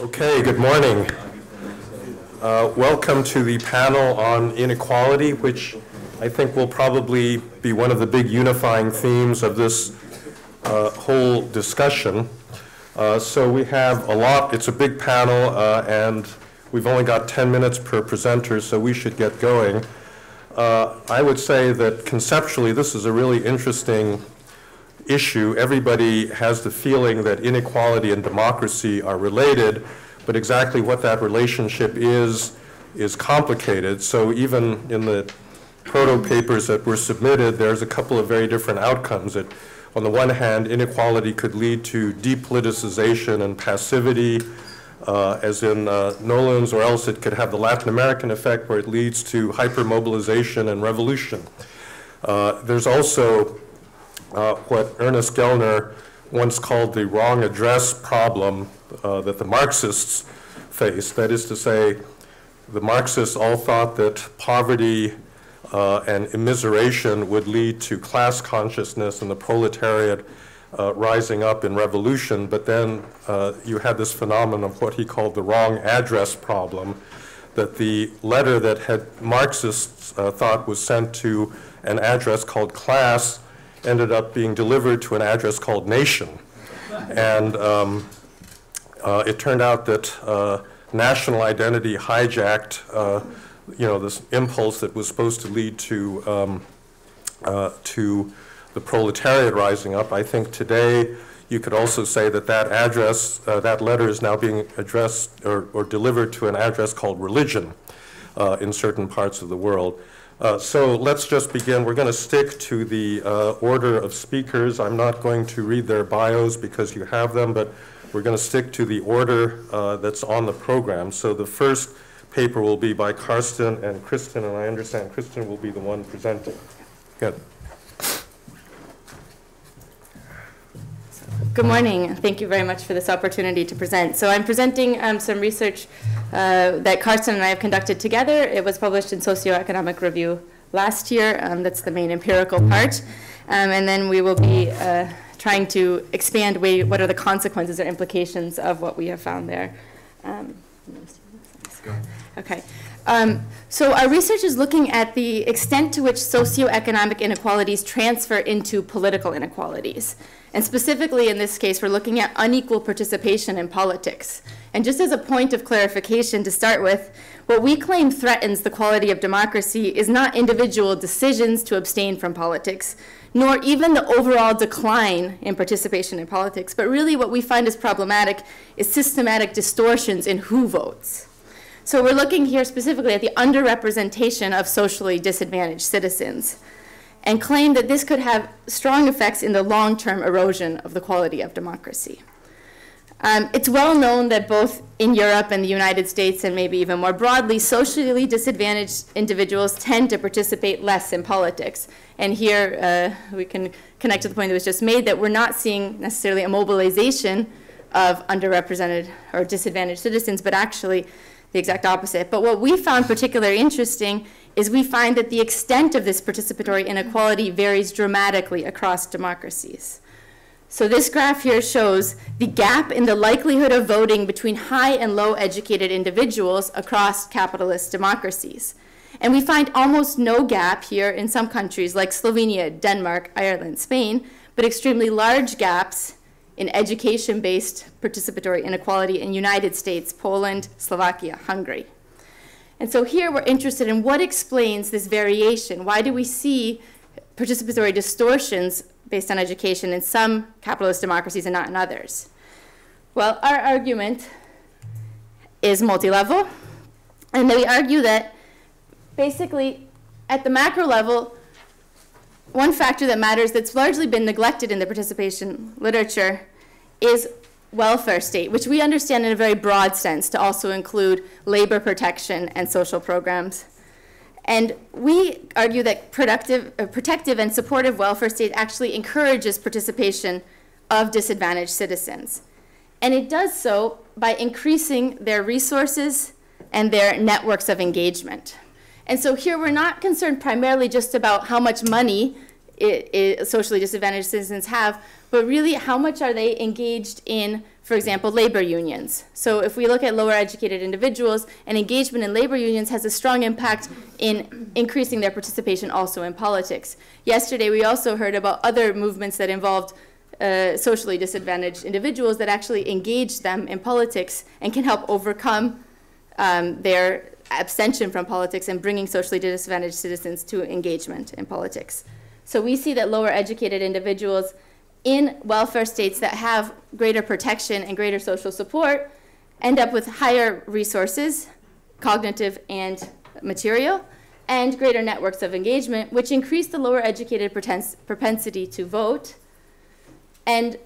Okay, good morning. Uh, welcome to the panel on inequality, which I think will probably be one of the big unifying themes of this uh, whole discussion. Uh, so we have a lot, it's a big panel, uh, and we've only got 10 minutes per presenter, so we should get going. Uh, I would say that conceptually, this is a really interesting issue. Everybody has the feeling that inequality and democracy are related, but exactly what that relationship is is complicated. So even in the proto papers that were submitted, there's a couple of very different outcomes. That, on the one hand, inequality could lead to depoliticization and passivity, uh, as in uh, Nolan's, or else it could have the Latin American effect where it leads to hypermobilization and revolution. Uh, there's also uh, what Ernest Gellner once called the wrong address problem uh, that the Marxists faced. That is to say, the Marxists all thought that poverty uh, and immiseration would lead to class consciousness and the proletariat uh, rising up in revolution, but then uh, you had this phenomenon of what he called the wrong address problem, that the letter that had Marxists uh, thought was sent to an address called class ended up being delivered to an address called nation. And um, uh, it turned out that uh, national identity hijacked, uh, you know, this impulse that was supposed to lead to, um, to the proletariat rising up. I think today you could also say that that address, uh, that letter is now being addressed or, or delivered to an address called religion uh, in certain parts of the world. Uh, so let's just begin. We're going to stick to the uh, order of speakers. I'm not going to read their bios because you have them, but we're going to stick to the order uh, that's on the program. So the first paper will be by Carsten and Kristin, and I understand Kristin will be the one presenting. Good. Good morning. Thank you very much for this opportunity to present. So I'm presenting um, some research uh, that Carsten and I have conducted together. It was published in Socioeconomic Review last year. Um, that's the main empirical part. Um, and then we will be uh, trying to expand what are the consequences or implications of what we have found there. Um, okay. Um, so our research is looking at the extent to which socioeconomic inequalities transfer into political inequalities. And specifically in this case, we're looking at unequal participation in politics. And just as a point of clarification to start with, what we claim threatens the quality of democracy is not individual decisions to abstain from politics, nor even the overall decline in participation in politics, but really what we find is problematic is systematic distortions in who votes. So we're looking here specifically at the underrepresentation of socially disadvantaged citizens and claim that this could have strong effects in the long-term erosion of the quality of democracy. Um, it's well known that both in Europe and the United States, and maybe even more broadly, socially disadvantaged individuals tend to participate less in politics. And here uh, we can connect to the point that was just made that we're not seeing necessarily a mobilization of underrepresented or disadvantaged citizens, but actually the exact opposite. But what we found particularly interesting is we find that the extent of this participatory inequality varies dramatically across democracies. So this graph here shows the gap in the likelihood of voting between high and low educated individuals across capitalist democracies. And we find almost no gap here in some countries like Slovenia, Denmark, Ireland, Spain, but extremely large gaps in education-based participatory inequality in United States, Poland, Slovakia, Hungary. And so here we're interested in what explains this variation. Why do we see participatory distortions based on education in some capitalist democracies and not in others? Well, our argument is multi-level, and we argue that basically at the macro level, one factor that matters that's largely been neglected in the participation literature is welfare state, which we understand in a very broad sense to also include labor protection and social programs. And we argue that productive, uh, protective and supportive welfare state actually encourages participation of disadvantaged citizens. And it does so by increasing their resources and their networks of engagement. And so here we're not concerned primarily just about how much money it, it, socially disadvantaged citizens have, but really how much are they engaged in for example, labor unions. So if we look at lower educated individuals, and engagement in labor unions has a strong impact in increasing their participation also in politics. Yesterday, we also heard about other movements that involved uh, socially disadvantaged individuals that actually engage them in politics and can help overcome um, their abstention from politics and bringing socially disadvantaged citizens to engagement in politics. So we see that lower educated individuals in welfare states that have greater protection and greater social support end up with higher resources, cognitive and material, and greater networks of engagement, which increase the lower educated propensity to vote and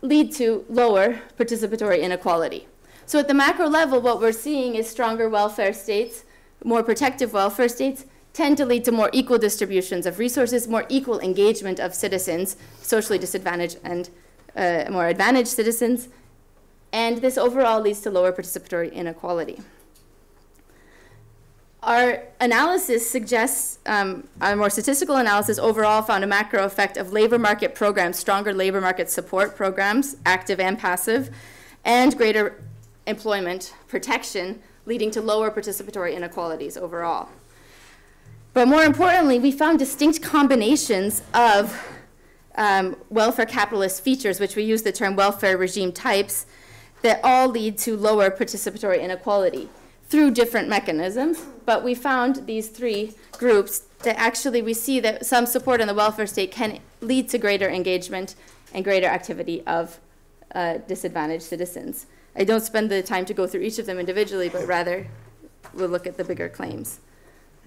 lead to lower participatory inequality. So at the macro level, what we're seeing is stronger welfare states, more protective welfare states, tend to lead to more equal distributions of resources, more equal engagement of citizens, socially disadvantaged and uh, more advantaged citizens, and this overall leads to lower participatory inequality. Our analysis suggests, um, our more statistical analysis overall found a macro effect of labor market programs, stronger labor market support programs, active and passive, and greater employment protection, leading to lower participatory inequalities overall. But more importantly, we found distinct combinations of um, welfare capitalist features, which we use the term welfare regime types, that all lead to lower participatory inequality through different mechanisms. But we found these three groups that actually we see that some support in the welfare state can lead to greater engagement and greater activity of uh, disadvantaged citizens. I don't spend the time to go through each of them individually, but rather we'll look at the bigger claims.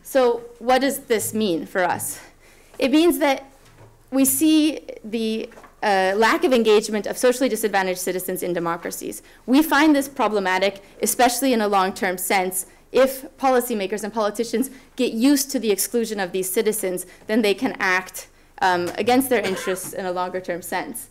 So what does this mean for us? It means that we see the uh, lack of engagement of socially disadvantaged citizens in democracies. We find this problematic, especially in a long-term sense. If policymakers and politicians get used to the exclusion of these citizens, then they can act um, against their interests in a longer-term sense.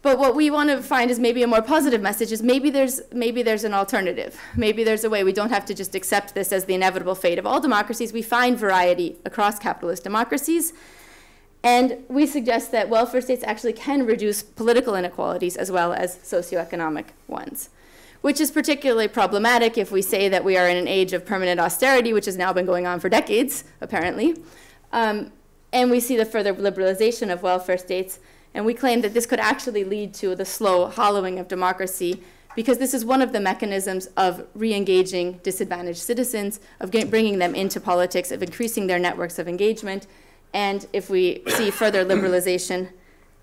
But what we want to find is maybe a more positive message is maybe there's, maybe there's an alternative. Maybe there's a way we don't have to just accept this as the inevitable fate of all democracies. We find variety across capitalist democracies. And we suggest that welfare states actually can reduce political inequalities as well as socioeconomic ones, which is particularly problematic if we say that we are in an age of permanent austerity, which has now been going on for decades, apparently. Um, and we see the further liberalization of welfare states and we claim that this could actually lead to the slow hollowing of democracy because this is one of the mechanisms of re-engaging disadvantaged citizens, of bringing them into politics, of increasing their networks of engagement. And if we see further liberalization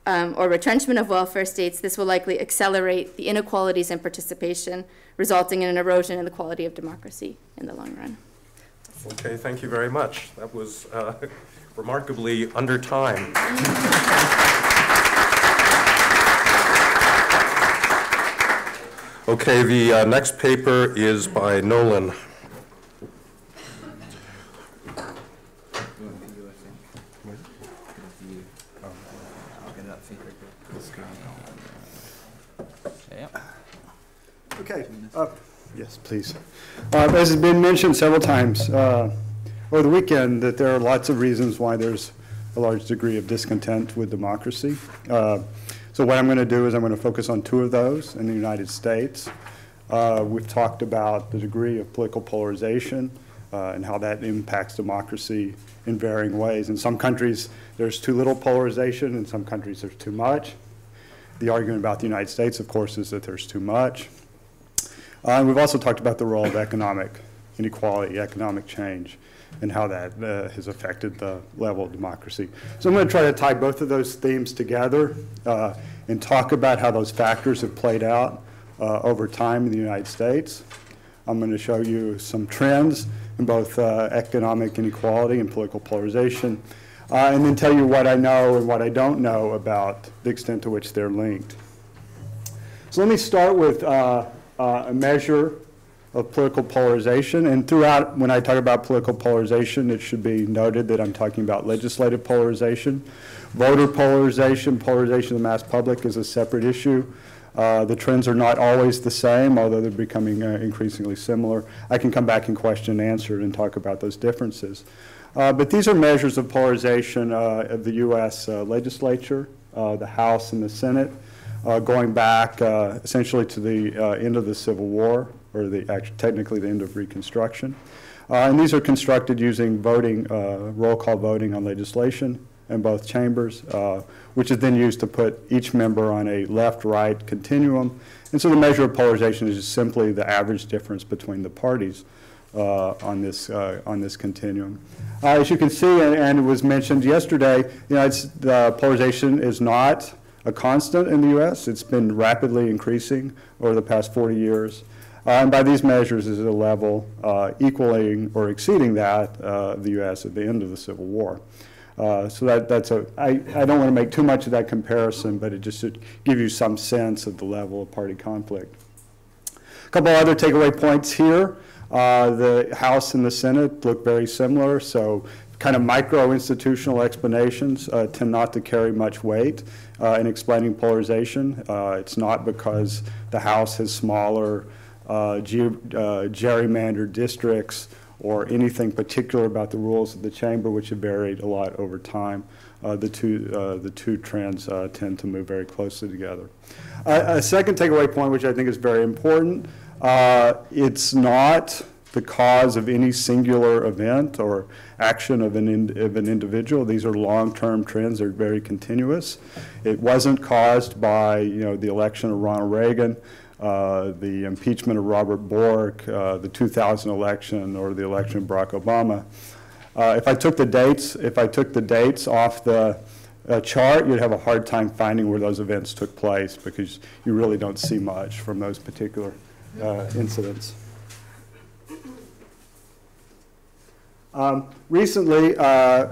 um, or retrenchment of welfare states, this will likely accelerate the inequalities in participation, resulting in an erosion in the quality of democracy in the long run. Okay, thank you very much. That was uh, remarkably under time. Okay, the uh, next paper is by Nolan. Okay. Uh, yes, please. Uh, as has been mentioned several times uh, over the weekend, that there are lots of reasons why there's a large degree of discontent with democracy. So what I'm going to do is I'm going to focus on two of those in the United States. Uh, we've talked about the degree of political polarization uh, and how that impacts democracy in varying ways. In some countries, there's too little polarization. In some countries, there's too much. The argument about the United States, of course, is that there's too much. Uh, and we've also talked about the role of economic inequality, economic change and how that uh, has affected the level of democracy. So I'm going to try to tie both of those themes together uh, and talk about how those factors have played out uh, over time in the United States. I'm going to show you some trends in both uh, economic inequality and political polarization, uh, and then tell you what I know and what I don't know about the extent to which they're linked. So let me start with uh, a measure of political polarization. And throughout, when I talk about political polarization, it should be noted that I'm talking about legislative polarization. Voter polarization, polarization of the mass public is a separate issue. Uh, the trends are not always the same, although they're becoming uh, increasingly similar. I can come back and question and answer and talk about those differences. Uh, but these are measures of polarization uh, of the U.S. Uh, legislature, uh, the House and the Senate. going back essentially to the end of the Civil War, or the actually technically the end of Reconstruction. Uh, and these are constructed using voting, uh, roll call voting on legislation in both chambers, uh, which is then used to put each member on a left-right continuum. And so the measure of polarization is just simply the average difference between the parties uh, on this uh, on this continuum. Uh, as you can see, and, and, it was mentioned yesterday, you know, the polarization is not a constant in the U.S. It's been rapidly increasing over the past 40 years. Uh, and by these measures is a level uh, equaling or exceeding that of the U.S. at the end of the Civil War. Uh, so that, that's a, I, I don't want to make too much of that comparison, but it just should give you some sense of the level of party conflict. A couple other takeaway points here. Uh, the House and the Senate look very similar, so kind of micro-institutional explanations uh, tend not to carry much weight uh, in explaining polarization. Uh, it's not because the House has smaller uh, ge gerrymandered districts or anything particular about the rules of the chamber, which have varied a lot over time. Uh, the two uh, the two trends uh, tend to move very closely together. a second takeaway point, which I think is very important, uh, it's not the cause of any singular event or action of an, of an individual. These are long-term trends. They're very continuous. It wasn't caused by you know the election of Ronald Reagan. Uh, the impeachment of Robert Bork, uh, the 2000 election, or the election of Barack Obama. Uh, if I took the dates, if I took the dates off the uh, chart, you'd have a hard time finding where those events took place because you really don't see much from those particular uh, incidents. Um, recently, uh,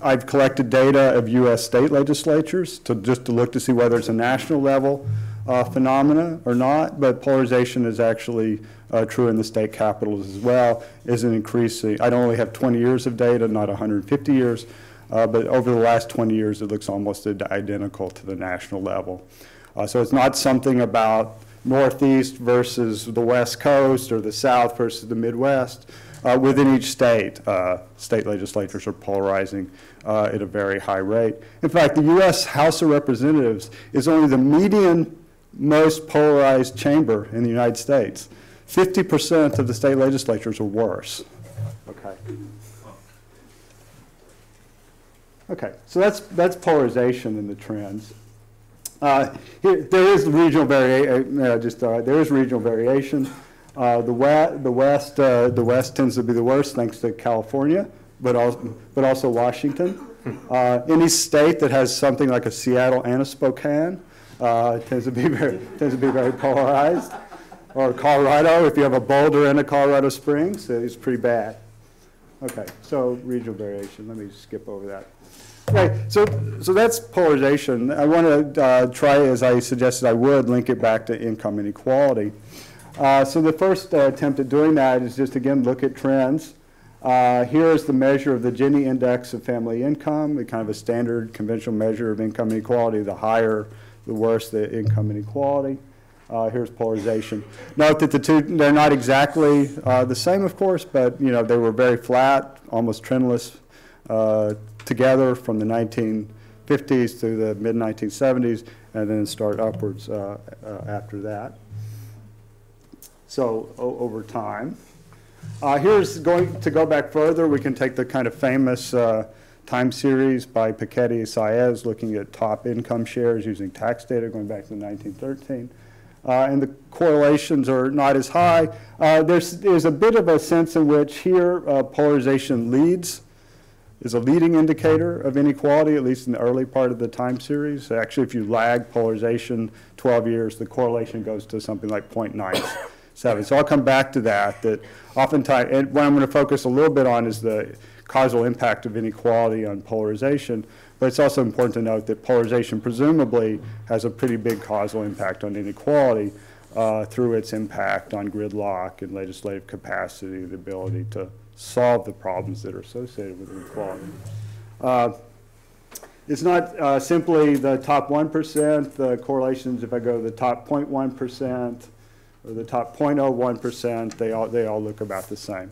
I've collected data of U.S. state legislatures to just to look to see whether it's a national level uh, phenomena or not, but polarization is actually uh, true in the state capitals as well, is an increasing. I don't only have 20 years of data, not 150 years, uh, but over the last 20 years, it looks almost identical to the national level. Uh, so it's not something about Northeast versus the West Coast or the South versus the Midwest uh, within each state. Uh, state legislatures are polarizing at a very high rate. In fact, the U.S. House of Representatives is only the median most polarized chamber in the United States. 50% of the state legislatures are worse. Okay. Okay, so that's, that's polarization in the trends. Uh, here, there is regional variation. Uh, just uh, there is regional variation. Uh, the, west, the, west, uh, the West tends to be the worst thanks to California, but also, but also Washington. Uh, any state that has something like a Seattle and a Spokane uh, tends, to be very, tends to be very polarized. Or Colorado, if you have a Boulder in a Colorado Springs, it's pretty bad. Okay, so regional variation. Let me skip over that. Right, so, so that's polarization. I want to uh, try, as I suggested I would, link it back to income inequality. Uh, so the first uh, attempt at doing that is just again look at trends. Uh, here is the measure of the Gini index of family income, kind of a standard conventional measure of income inequality. The higher, the worse the income inequality. Uh, here's polarization. Note that the two, they're not exactly uh, the same, of course, but you know they were very flat, almost trendless uh, together from the 1950s through the mid 1970s, and then start upwards after that so over time. Uh, here's going to go back further. We can take the kind of famous uh, time series by Piketty Saez looking at top income shares using tax data going back to 1913. Uh, and the correlations are not as high. Uh, there's, there's a bit of a sense in which here uh, polarization leads, is a leading indicator of inequality, at least in the early part of the time series. Actually, if you lag polarization 12 years, the correlation goes to something like 0.9 seven. So I'll come back to that, that oftentimes, and what I'm going to focus a little bit on is the causal impact of inequality on polarization, but it's also important to note that polarization presumably has a pretty big causal impact on inequality uh, through its impact on gridlock and legislative capacity, the ability to solve the problems that are associated with inequality. Uh, it's not uh, simply the top 1%, the correlations, if I go to the top 0.1%, or the top 0.01%, they all, they all look about the same.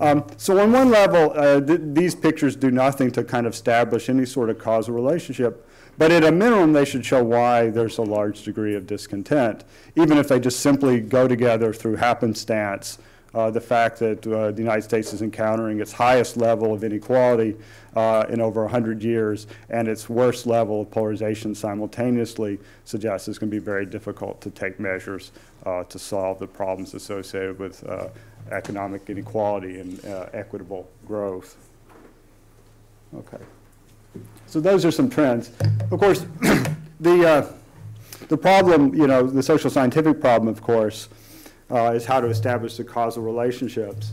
Um, so on one level, uh, th these pictures do nothing to kind of establish any sort of causal relationship. But at a minimum, they should show why there's a large degree of discontent, even if they just simply go together through happenstance. Uh, the fact that uh, the United States is encountering its highest level of inequality uh, in over 100 years and its worst level of polarization simultaneously suggests it's going to be very difficult to take measures uh, to solve the problems associated with uh, economic inequality and uh, equitable growth. Okay. So those are some trends. Of course, the, uh, the problem, you know, the social scientific problem, of course, uh, is how to establish the causal relationships.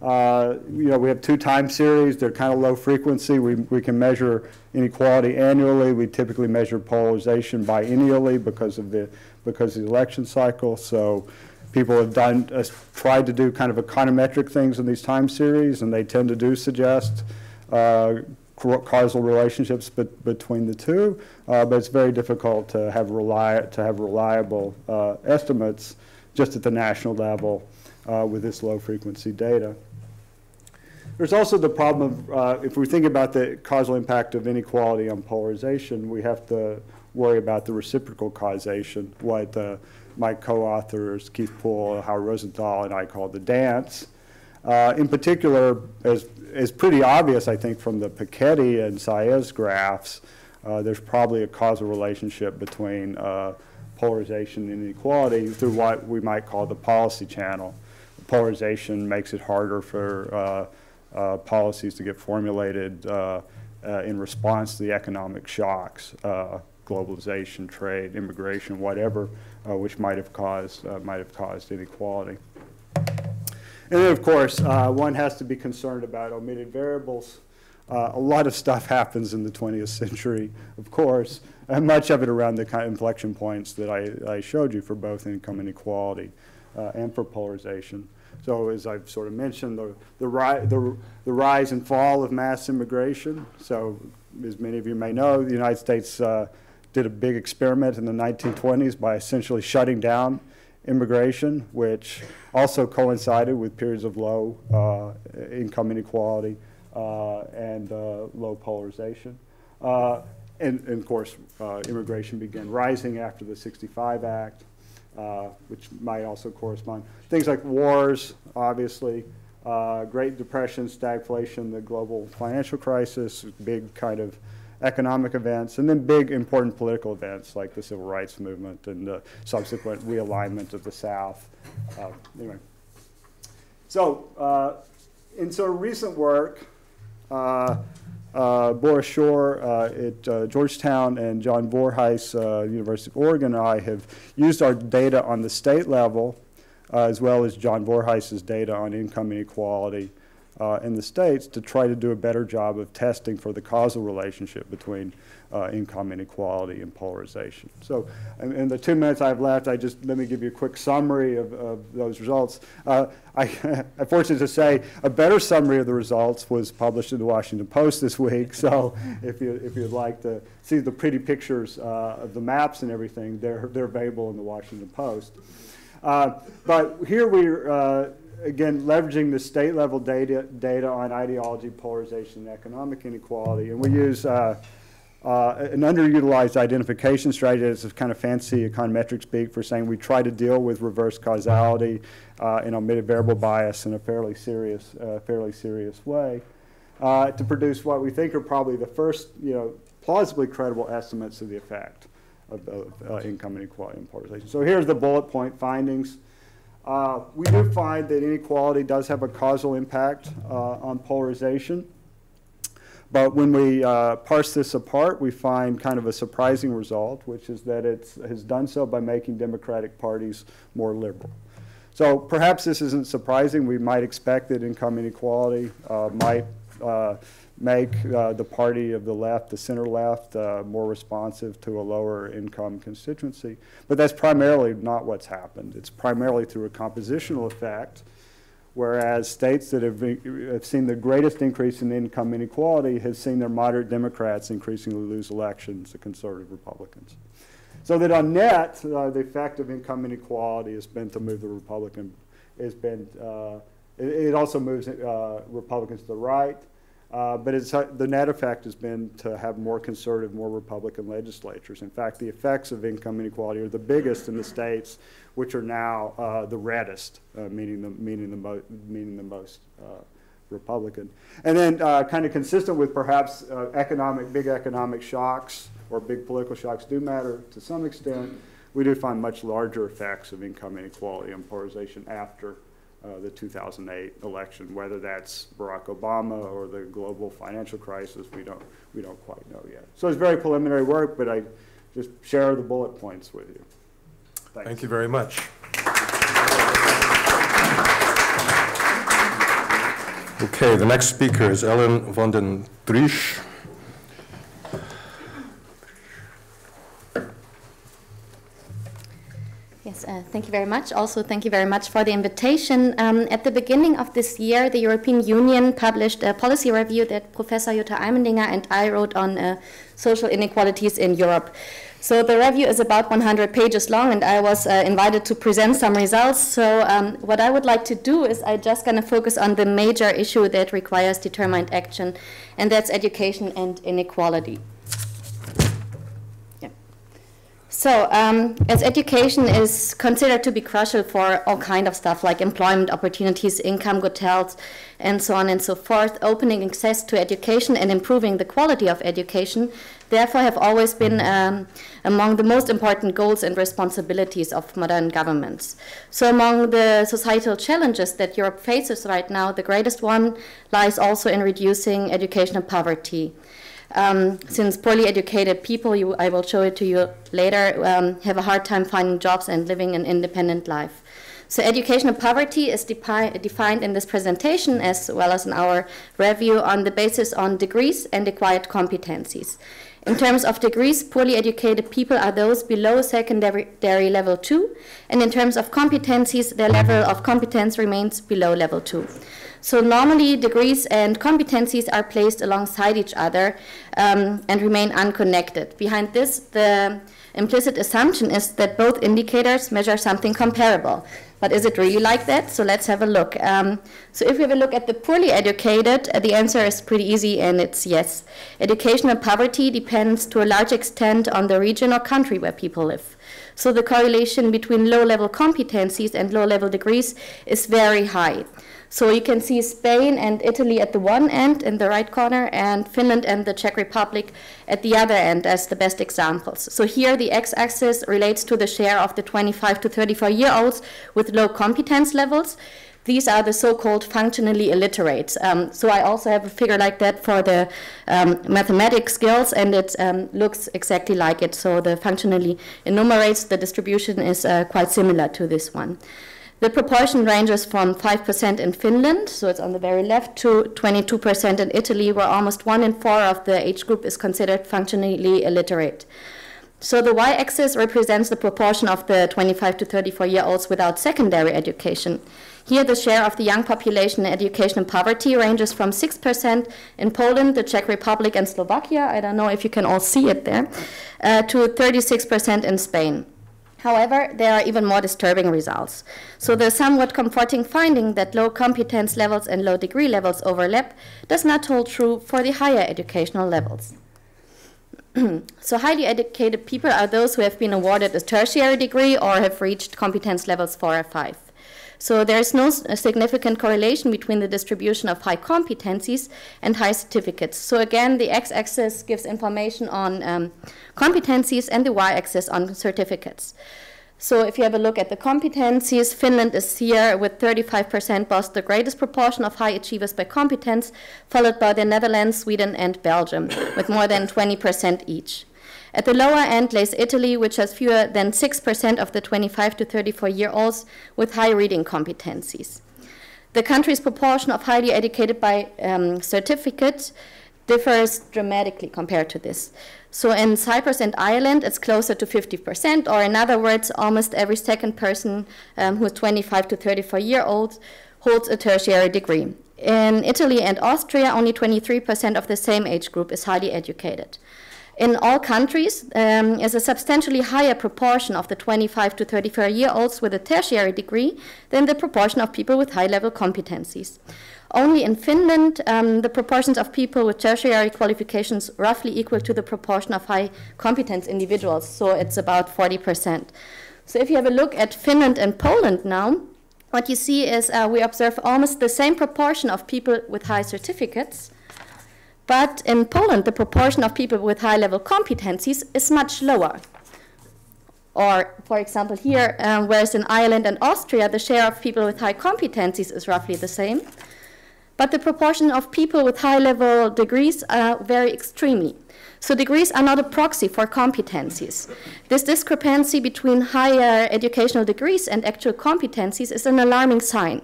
Uh, you know, we have two time series. They're kind of low frequency. We, we can measure inequality annually. We typically measure polarization biennially because of the, because of the election cycle. So people have done, uh, tried to do kind of econometric things in these time series, and they tend to do suggest uh, causal relationships be between the two, uh, but it's very difficult to have, reli to have reliable uh, estimates just at the national level uh, with this low frequency data. There's also the problem of, uh, if we think about the causal impact of inequality on polarization, we have to worry about the reciprocal causation, what uh, my co-authors, Keith Poole, Howard Rosenthal, and I call the dance. Uh, in particular, as is pretty obvious, I think, from the Piketty and Saez graphs, uh, there's probably a causal relationship between uh, polarization and inequality through what we might call the policy channel. Polarization makes it harder for uh, uh policies to get formulated uh, in response to the economic shocks, globalization, trade, immigration, whatever, which might have caused might have caused inequality. And then, of course, uh, one has to be concerned about omitted variables. Uh, a lot of stuff happens in the 20th century, of course, and much of it around the kind of inflection points that I, I showed you for both income inequality uh, and for polarization. So as I've sort of mentioned, the, the, ri the, the, rise and fall of mass immigration. So as many of you may know, the United States uh, did a big experiment in the 1920s by essentially shutting down immigration, which also coincided with periods of low uh, income inequality uh, and uh, low polarization. Uh, and, and, of course, uh, immigration began rising after the 65 Act, which might also correspond. Things like wars, obviously, Great Depression, stagflation, the global financial crisis, big kind of economic events, and then big important political events like the civil rights movement and the subsequent realignment of the South. Uh, anyway, so uh, in sort of recent work, uh, uh Boris Shor uh, at Georgetown and John Voorheis, University of Oregon, and I have used our data on the state level, as well as John Voorheis's data on income inequality uh, in the states to try to do a better job of testing for the causal relationship between uh, income inequality and polarization. So in, the two minutes I have left, I just let me give you a quick summary of, of those results. Uh, I, am fortunate to say a better summary of the results was published in the Washington Post this week. So if, you, if you'd like to see the pretty pictures uh, of the maps and everything, they're, they're available in the Washington Post. Uh, but here we're uh, again, leveraging the state level data, data on ideology, polarization, and economic inequality. And we use uh, uh, an underutilized identification strategy. It's a kind of fancy econometric speak for saying we try to deal with reverse causality uh, and omitted variable bias in a fairly serious, uh, fairly serious way uh, to produce what we think are probably the first, you know, plausibly credible estimates of the effect of, of uh, income inequality and polarization. So here's the bullet point findings. Uh, we do find that inequality does have a causal impact uh, on polarization. But when we uh, parse this apart, we find kind of a surprising result, which is that it has done so by making Democratic parties more liberal. So perhaps this isn't surprising. We might expect that income inequality uh, might uh, make uh, the party of the left, the center left, uh, more responsive to a lower income constituency. But that's primarily not what's happened. It's primarily through a compositional effect, whereas states that have, have seen the greatest increase in income inequality have seen their moderate Democrats increasingly lose elections to conservative Republicans. So that on net, uh, the effect of income inequality has been to move the Republican, has been, uh, it, it, also moves uh, Republicans to the right, Uh, but uh, the net effect has been to have more conservative, more Republican legislatures. In fact, the effects of income inequality are the biggest in the states, which are now uh, the reddest, uh, meaning the meaning the most meaning the most uh, Republican. And then, uh, kind of consistent with perhaps economic big economic shocks or big political shocks do matter to some extent. We do find much larger effects of income inequality and polarization after uh, the 2008 election. Whether that's Barack Obama or the global financial crisis, we don't, we don't quite know yet. So it's very preliminary work, but I just share the bullet points with you. Thanks. Thank you very much. Okay, the next speaker is Ellen von den Driesch. Yes, uh, thank you very much. Also, thank you very much for the invitation. Um, at the beginning of this year, the European Union published a policy review that Professor Jutta Allmendinger and I wrote on uh, social inequalities in Europe. So the review is about 100 pages long, and I was uh, invited to present some results. So um, what I would like to do is I'm just going to focus on the major issue that requires determined action, and that's education and inequality. So, um, as education is considered to be crucial for all kind of stuff like employment opportunities, income, good health, and so on and so forth, opening access to education and improving the quality of education, therefore, have always been um, among the most important goals and responsibilities of modern governments. So, among the societal challenges that Europe faces right now, the greatest one lies also in reducing educational poverty. Um, since poorly educated people, you, I will show it to you later, um, have a hard time finding jobs and living an independent life. So educational poverty is depi- defined in this presentation as well as in our review on the basis on degrees and acquired competencies. In terms of degrees, poorly educated people are those below secondary level 2, and in terms of competencies, their level of competence remains below level 2. So normally degrees and competencies are placed alongside each other um, and remain unconnected. Behind this, the implicit assumption is that both indicators measure something comparable. But is it really like that? So let's have a look. Um, so if we have a look at the poorly educated, uh, the answer is pretty easy and it's yes. Educational poverty depends to a large extent on the region or country where people live. So the correlation between low-level competencies and low-level degrees is very high. So you can see Spain and Italy at the one end in the right corner, and Finland and the Czech Republic at the other end as the best examples. So here the x-axis relates to the share of the 25 to 34 year olds with low competence levels. These are the so-called functionally illiterate. Um, so I also have a figure like that for the um, mathematics skills, and it um, looks exactly like it. So the functionally innumerates, the distribution is uh, quite similar to this one. The proportion ranges from 5% in Finland, so it's on the very left, to 22% in Italy, where almost one in four of the age group is considered functionally illiterate. So the y-axis represents the proportion of the 25 to 34 year olds without secondary education. Here, the share of the young population in education and poverty ranges from 6% in Poland, the Czech Republic, and Slovakia. I don't know if you can all see it there, uh, to 36% in Spain. However, there are even more disturbing results. So the somewhat comforting finding that low competence levels and low degree levels overlap does not hold true for the higher educational levels. so highly educated people are those who have been awarded a tertiary degree or have reached competence levels 4 or 5. So there is no significant correlation between the distribution of high competencies and high certificates. So again, the x-axis gives information on um, competencies and the y-axis on certificates. So if you have a look at the competencies, Finland is here with 35% boasts the greatest proportion of high achievers by competence, followed by the Netherlands, Sweden, and Belgium with more than 20% each. At the lower end lays Italy, which has fewer than 6% of the 25 to 34 year olds with high reading competencies. The country's proportion of highly educated by um, certificate differs dramatically compared to this. So in Cyprus and Ireland, it's closer to 50%, or in other words, almost every second person um, who is 25 to 34 year old holds a tertiary degree. In Italy and Austria, only 23% of the same age group is highly educated. In all countries um, is a substantially higher proportion of the 25 to 34 year olds with a tertiary degree than the proportion of people with high level competencies. Only in Finland, um, the proportions of people with tertiary qualifications roughly equal to the proportion of high competence individuals, so it's about 40%. So if you have a look at Finland and Poland now, what you see is uh, we observe almost the same proportion of people with high certificates, but in Poland, the proportion of people with high level competencies is much lower. Or, for example, here, um, whereas in Ireland and Austria, the share of people with high competencies is roughly the same, but the proportion of people with high level degrees uh, vary extremely. So degrees are not a proxy for competencies. This discrepancy between higher educational degrees and actual competencies is an alarming sign.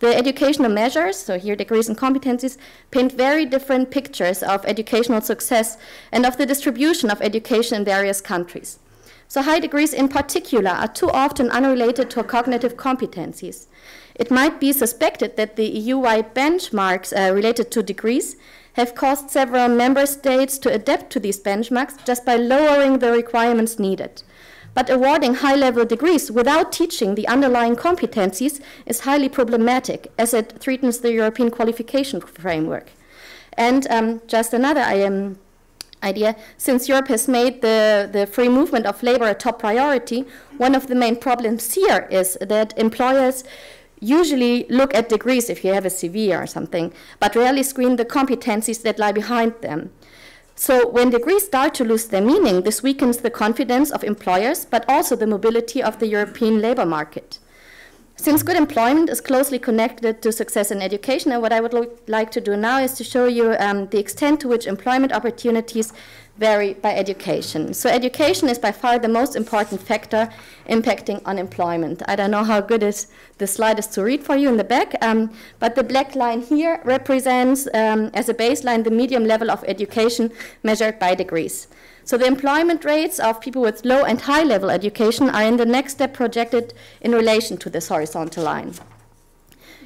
The educational measures, so here degrees and competencies, paint very different pictures of educational success and of the distribution of education in various countries. So high degrees in particular are too often unrelated to cognitive competencies. It might be suspected that the EU-wide benchmarks uh, related to degrees have caused several member states to adapt to these benchmarks just by lowering the requirements needed. But awarding high level degrees without teaching the underlying competencies is highly problematic as it threatens the European qualification framework. And um, just another um, idea since Europe has made the, the free movement of labor a top priority, one of the main problems here is that employers usually look at degrees if you have a CV or something, but rarely screen the competencies that lie behind them. So when degrees start to lose their meaning, this weakens the confidence of employers, but also the mobility of the European labor market. Since good employment is closely connected to success in education, and what I would like to do now is to show you um, the extent to which employment opportunities vary by education. So education is by far the most important factor impacting unemployment. I don't know how good is the slide is to read for you in the back, um, but the black line here represents um, as a baseline the medium level of education measured by degrees. So the employment rates of people with low and high level education are in the next step projected in relation to this horizontal line.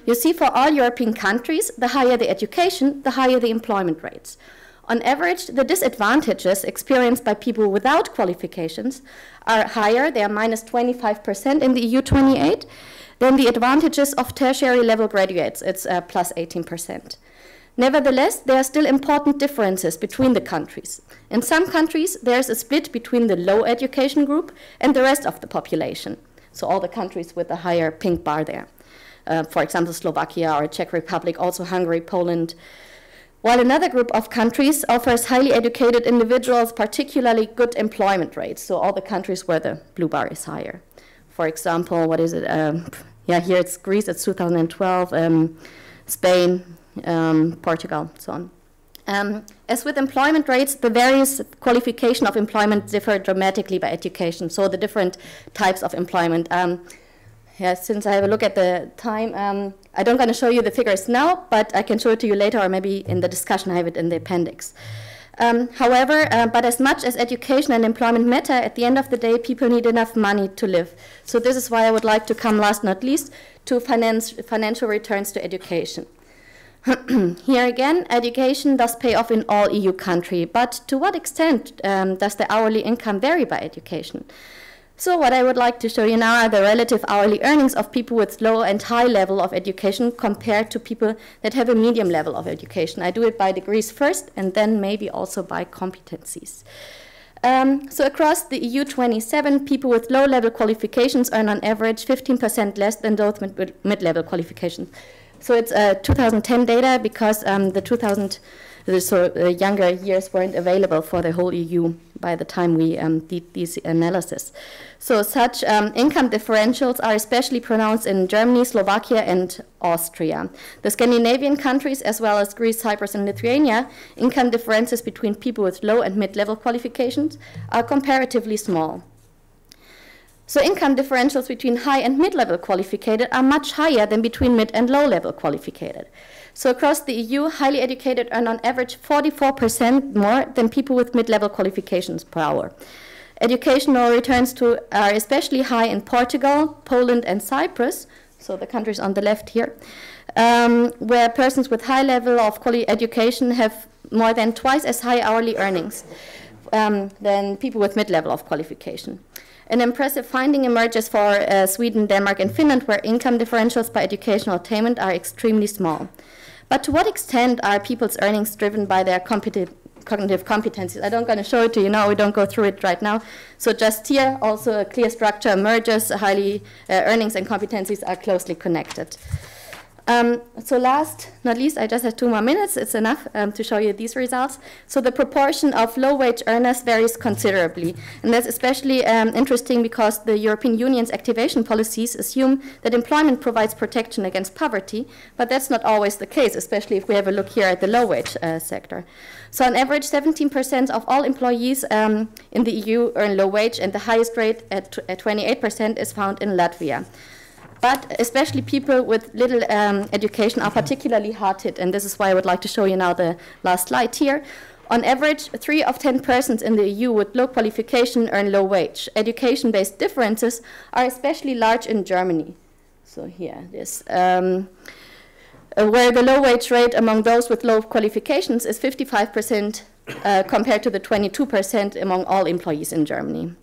You see for all European countries, the higher the education, the higher the employment rates. On average, the disadvantages experienced by people without qualifications are higher, they are minus 25% in the EU 28, than the advantages of tertiary level graduates, it's uh, plus 18%. Nevertheless, there are still important differences between the countries. In some countries, there is a split between the low education group and the rest of the population. So all the countries with the higher pink bar there. Uh, for example, Slovakia or Czech Republic, also Hungary, Poland, while another group of countries offers highly educated individuals particularly good employment rates, so all the countries where the blue bar is higher. For example, what is it? Um, yeah, here it's Greece, it's 2012, um, Spain, um, Portugal, so on. Um, as with employment rates, the various qualification of employment differ dramatically by education, so the different types of employment. Yeah, since I have a look at the time, um, I don't going to show you the figures now, but I can show it to you later, or maybe in the discussion I have it in the appendix. Um, however, uh, but as much as education and employment matter, at the end of the day, people need enough money to live. So this is why I would like to come last not least to finance, financial returns to education. Here again, education does pay off in all EU countries, but to what extent um, does the hourly income vary by education? So what I would like to show you now are the relative hourly earnings of people with low and high level of education compared to people that have a medium level of education. I do it by degrees first and then maybe also by competencies. Um, so across the EU 27, people with low-level qualifications earn on average 15% less than those with mid-level qualifications. So it's uh, 2010 data because um, the 2000 so younger years weren't available for the whole EU by the time we um, did this analysis. So such um, income differentials are especially pronounced in Germany, Slovakia, and Austria. The Scandinavian countries, as well as Greece, Cyprus, and Lithuania, income differences between people with low and mid-level qualifications are comparatively small. So income differentials between high and mid-level qualified are much higher than between mid and low-level qualified. So across the EU, highly educated earn on average 44% more than people with mid-level qualifications per hour. Educational returns to are especially high in Portugal, Poland, and Cyprus, so the countries on the left here, um, where persons with high level of education have more than twice as high hourly earnings. um, than people with mid-level of qualification. An impressive finding emerges for uh, Sweden, Denmark, and Finland, where income differentials by educational attainment are extremely small. But to what extent are people's earnings driven by their cognitive competencies? I don't going to show it to you now. We don't go through it right now. So just here, also a clear structure emerges. Highly uh, earnings and competencies are closely connected. Um, so last, not least, I just have two more minutes. It's enough um, to show you these results. So the proportion of low-wage earners varies considerably. And that's especially um, interesting because the European Union's activation policies assume that employment provides protection against poverty, but that's not always the case, especially if we have a look here at the low-wage uh, sector. So on average, 17% of all employees um, in the EU earn low wage, and the highest rate at 28% is found in Latvia. But especially people with little um, education are particularly hard hit, and this is why I would like to show you now the last slide here. On average, three of 10 persons in the EU with low qualification earn low wage. Education based differences are especially large in Germany. So, here this. Um, uh, where the low wage rate among those with low qualifications is 55% uh, compared to the 22% among all employees in Germany.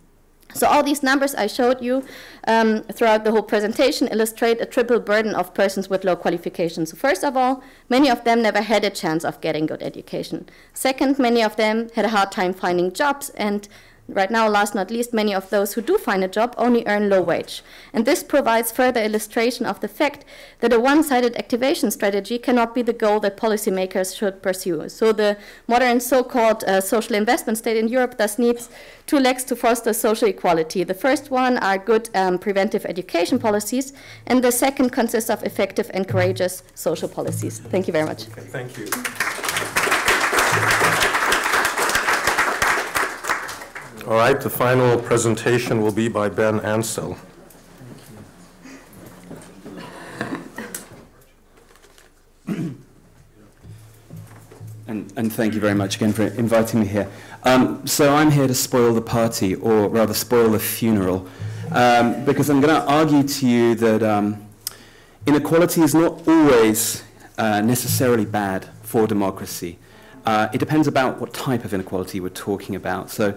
So all these numbers I showed you um, throughout the whole presentation illustrate a triple burden of persons with low qualifications. First of all, many of them never had a chance of getting good education. Second, many of them had a hard time finding jobs and Right now, last not least, many of those who do find a job only earn low wage. And this provides further illustration of the fact that a one-sided activation strategy cannot be the goal that policymakers should pursue. So the modern so-called uh, social investment state in Europe thus needs two legs to foster social equality. The first one are good um, preventive education policies, and the second consists of effective and courageous social policies. Thank you very much. Thank you. All right, the final presentation will be by Ben Ansell. Thank you. And, and, thank you very much again for inviting me here. Um, so I'm here to spoil the party, or rather spoil the funeral, um, because I'm going to argue to you that um, inequality is not always uh, necessarily bad for democracy. Uh, it depends about what type of inequality we're talking about. So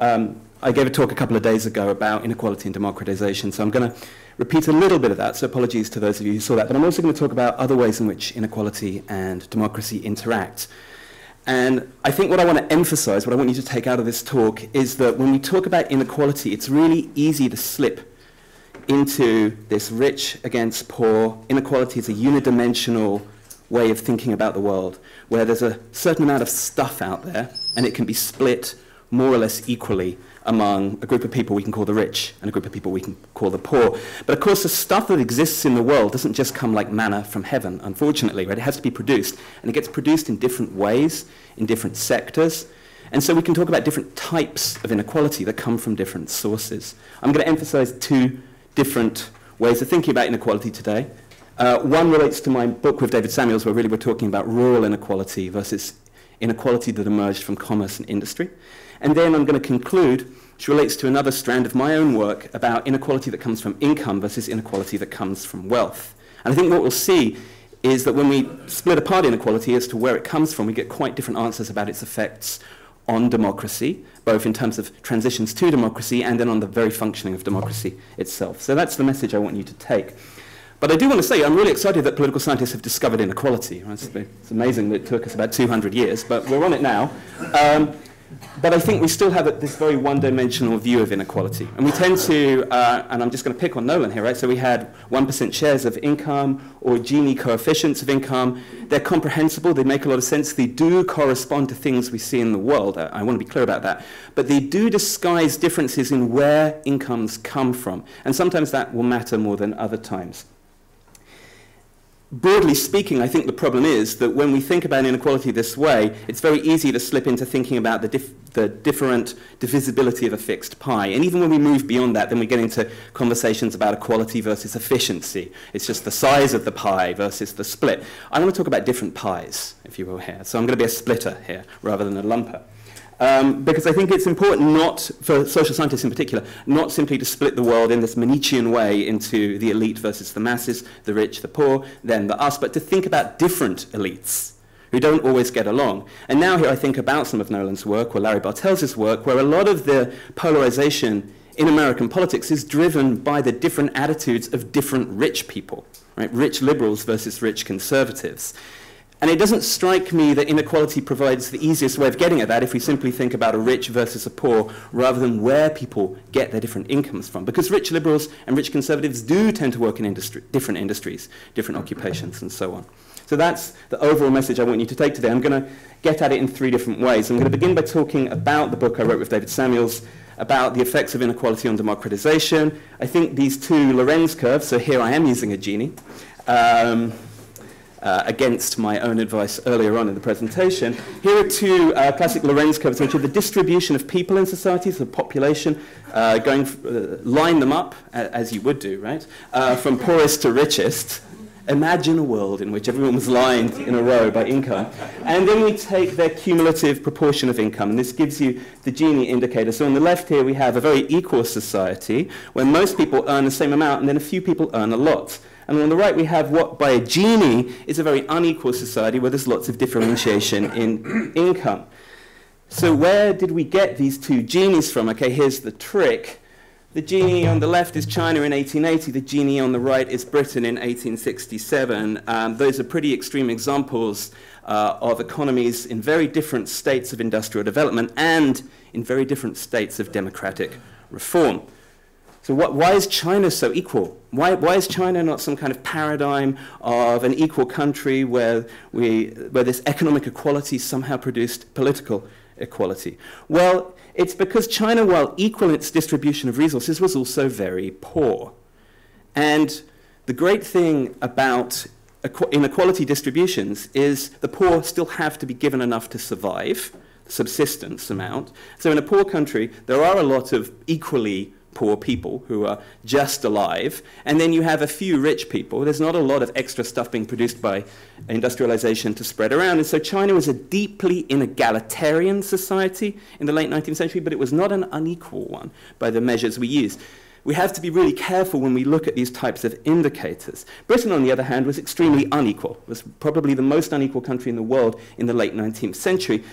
um, I gave a talk a couple of days ago about inequality and democratization, so I'm going to repeat a little bit of that, so apologies to those of you who saw that, but I'm also going to talk about other ways in which inequality and democracy interact. And I think what I want to emphasize, what I want you to take out of this talk, is that when we talk about inequality, it's really easy to slip into this rich against poor. Inequality is a unidimensional way of thinking about the world, where there's a certain amount of stuff out there, and it can be split more or less equally among a group of people we can call the rich and a group of people we can call the poor. But of course, the stuff that exists in the world doesn't just come like manna from heaven, unfortunately, right? It has to be produced. And it gets produced in different ways, in different sectors. And so we can talk about different types of inequality that come from different sources. I'm going to emphasize two different ways of thinking about inequality today. Uh, one relates to my book with David Samuels, where really we're talking about rural inequality versus inequality that emerged from commerce and industry. And then I'm going to conclude, which relates to another strand of my own work about inequality that comes from income versus inequality that comes from wealth. And I think what we'll see is that when we split apart inequality as to where it comes from, we get quite different answers about its effects on democracy, both in terms of transitions to democracy and then on the very functioning of democracy itself. So that's the message I want you to take. But I do want to say I'm really excited that political scientists have discovered inequality. It's, amazing that it took us about 200 years, but we're on it now. Um, but I think we still have this very one-dimensional view of inequality. And we tend to, uh, and I'm just going to pick on Nolan here, right? So we had 1% shares of income or Gini coefficients of income. They're comprehensible. They make a lot of sense. They do correspond to things we see in the world. I, I want to be clear about that. But they do disguise differences in where incomes come from. And sometimes that will matter more than other times broadly speaking, I think the problem is that when we think about inequality this way, it's very easy to slip into thinking about the, dif the different divisibility of a fixed pie. And even when we move beyond that, then we get into conversations about equality versus efficiency. It's just the size of the pie versus the split. I want to talk about different pies, if you will, here. So I'm going to be a splitter here rather than a lumper. Um, because I think it's important not, for social scientists in particular, not simply to split the world in this Manichean way into the elite versus the masses, the rich, the poor, then the us, but to think about different elites who don't always get along. And now here I think about some of Nolan's work, or Larry Bartels' work, where a lot of the polarization in American politics is driven by the different attitudes of different rich people, right? Rich liberals versus rich conservatives. And it doesn't strike me that inequality provides the easiest way of getting at that if we simply think about a rich versus a poor rather than where people get their different incomes from. Because rich liberals and rich conservatives do tend to work in different industries, different occupations, and so on. So that's the overall message I want you to take today. I'm going to get at it in three different ways. I'm going to begin by talking about the book I wrote with David Samuels about the effects of inequality on democratization. I think these two Lorenz curves, so here I am using a Gini. um, uh, against my own advice earlier on in the presentation. Here are two uh, classic Lorenz curves, which are the distribution of people in societies, the population, uh, going, uh, line them up, as you would do, right, uh, from poorest to richest. Imagine a world in which everyone was lined in a row by income. And then we take their cumulative proportion of income, and this gives you the Gini indicator. So on the left here, we have a very equal society where most people earn the same amount, and then a few people earn a lot. And on the right, we have what by a Gini is a very unequal society where there's lots of differentiation in income. So where did we get these two Ginis from? Okay, here's the trick. The Gini on the left is China in 1880. The Gini on the right is Britain in 1867. Um, those are pretty extreme examples uh, of economies in very different states of industrial development and in very different states of democratic reform. So what, why is China so equal? Why, why is China not some kind of paradigm of an equal country where, we, where this economic equality somehow produced political equality? Well, it's because China, while equal in its distribution of resources, was also very poor. And the great thing about inequality distributions is the poor still have to be given enough to survive, subsistence amount. So in a poor country, there are a lot of equally poor people who are just alive, and then you have a few rich people. There's not a lot of extra stuff being produced by industrialization to spread around. And so China was a deeply inegalitarian society in the late 19th century, but it was not an unequal one by the measures we use. We have to be really careful when we look at these types of indicators. Britain, on the other hand, was extremely unequal, it was probably the most unequal country in the world in the late 19th century.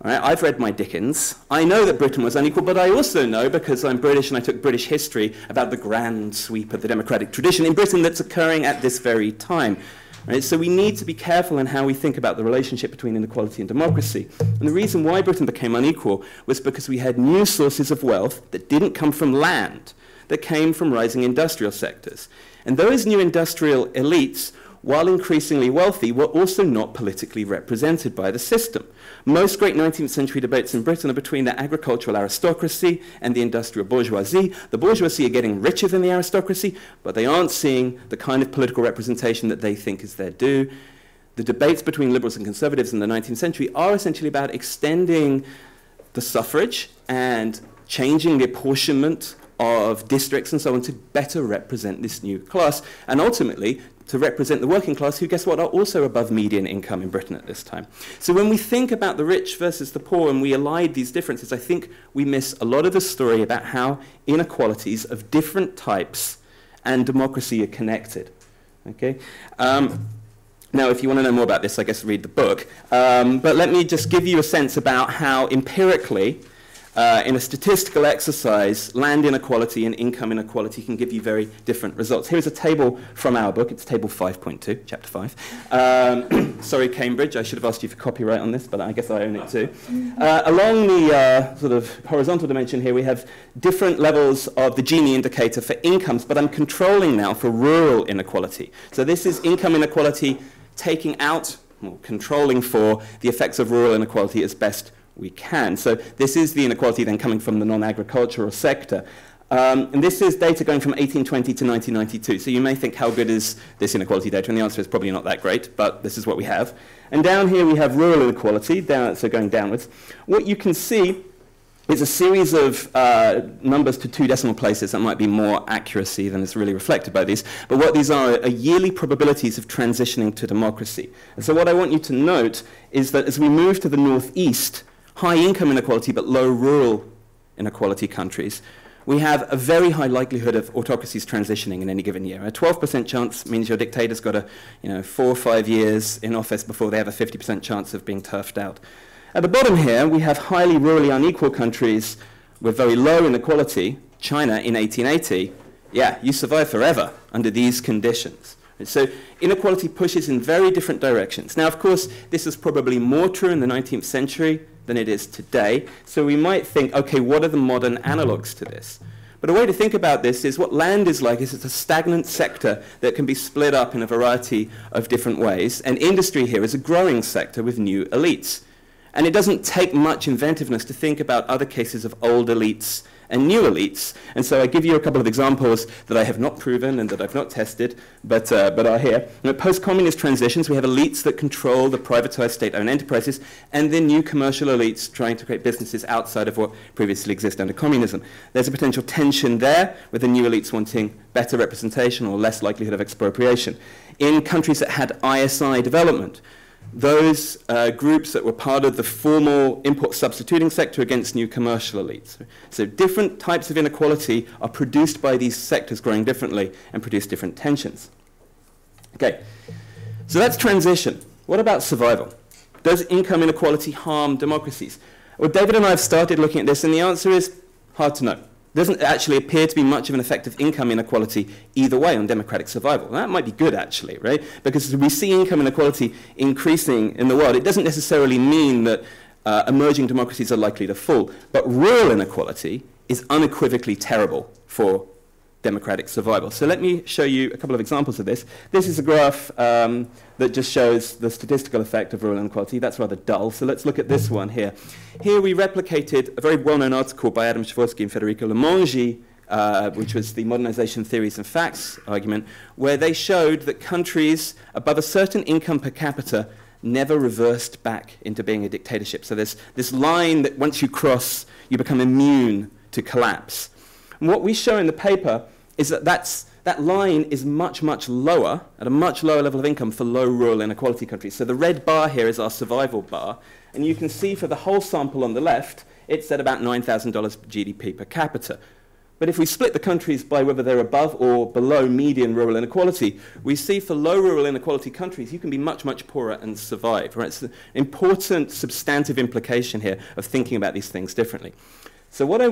Right, I've read my Dickens. I know that Britain was unequal, but I also know, because I'm British and I took British history, about the grand sweep of the democratic tradition in Britain that's occurring at this very time. Right? So we need to be careful in how we think about the relationship between inequality and democracy. And the reason why Britain became unequal was because we had new sources of wealth that didn't come from land, that came from rising industrial sectors. And those new industrial elites while increasingly wealthy, were also not politically represented by the system. Most great 19th century debates in Britain are between the agricultural aristocracy and the industrial bourgeoisie. The bourgeoisie are getting richer than the aristocracy, but they aren't seeing the kind of political representation that they think is their due. The debates between liberals and conservatives in the 19th century are essentially about extending the suffrage and changing the apportionment of districts and so on to better represent this new class and ultimately to represent the working class, who, guess what, are also above median income in Britain at this time. So when we think about the rich versus the poor and we elide these differences, I think we miss a lot of the story about how inequalities of different types and democracy are connected. Okay? Um, now, if you want to know more about this, I guess read the book. Um, but let me just give you a sense about how empirically uh, in a statistical exercise, land inequality and income inequality can give you very different results. Here's a table from our book. It's table 5.2, chapter 5. Um, sorry, Cambridge, I should have asked you for copyright on this, but I guess I own it too. Uh, along the uh, sort of horizontal dimension here, we have different levels of the Gini indicator for incomes, but I'm controlling now for rural inequality. So this is income inequality taking out, or controlling for the effects of rural inequality as best we can. So this is the inequality then coming from the non-agricultural sector. Um, and this is data going from 1820 to 1992. So you may think, how good is this inequality data? And the answer is probably not that great, but this is what we have. And down here we have rural inequality, down, so going downwards. What you can see is a series of uh, numbers to two decimal places that might be more accuracy than is really reflected by these. But what these are are yearly probabilities of transitioning to democracy. And so what I want you to note is that as we move to the northeast, high income inequality but low rural inequality countries, we have a very high likelihood of autocracies transitioning in any given year. A 12% chance means your dictator's got a, you know, four or five years in office before they have a 50% chance of being turfed out. At the bottom here, we have highly rurally unequal countries with very low inequality. China in 1880, yeah, you survive forever under these conditions. So inequality pushes in very different directions. Now, of course, this is probably more true in the 19th century than it is today. So we might think, okay, what are the modern analogs to this? But a way to think about this is what land is like is it's a stagnant sector that can be split up in a variety of different ways. And industry here is a growing sector with new elites. And it doesn't take much inventiveness to think about other cases of old elites and new elites. And so I give you a couple of examples that I have not proven and that I've not tested, but, uh, but are here. Post-communist transitions, we have elites that control the privatized state-owned enterprises, and then new commercial elites trying to create businesses outside of what previously existed under communism. There's a potential tension there with the new elites wanting better representation or less likelihood of expropriation. In countries that had ISI development, those uh, groups that were part of the formal import substituting sector against new commercial elites. So different types of inequality are produced by these sectors growing differently and produce different tensions. Okay, so that's transition. What about survival? Does income inequality harm democracies? Well, David and I have started looking at this, and the answer is hard to know doesn't actually appear to be much of an effect of income inequality either way on democratic survival. That might be good, actually, right? Because we see income inequality increasing in the world. It doesn't necessarily mean that uh, emerging democracies are likely to fall, but real inequality is unequivocally terrible for democratic survival. So let me show you a couple of examples of this. This is a graph um, that just shows the statistical effect of rural inequality. That's rather dull. So let's look at this one here. Here we replicated a very well-known article by Adam Przeworski and Federico Limongi, uh, which was the modernization theories and facts argument, where they showed that countries above a certain income per capita never reversed back into being a dictatorship. So there's this line that once you cross, you become immune to collapse. And what we show in the paper is that that's, that line is much, much lower, at a much lower level of income for low rural inequality countries. So the red bar here is our survival bar. And you can see for the whole sample on the left, it's at about $9,000 GDP per capita. But if we split the countries by whether they're above or below median rural inequality, we see for low rural inequality countries, you can be much, much poorer and survive. Right? It's an important substantive implication here of thinking about these things differently. So what I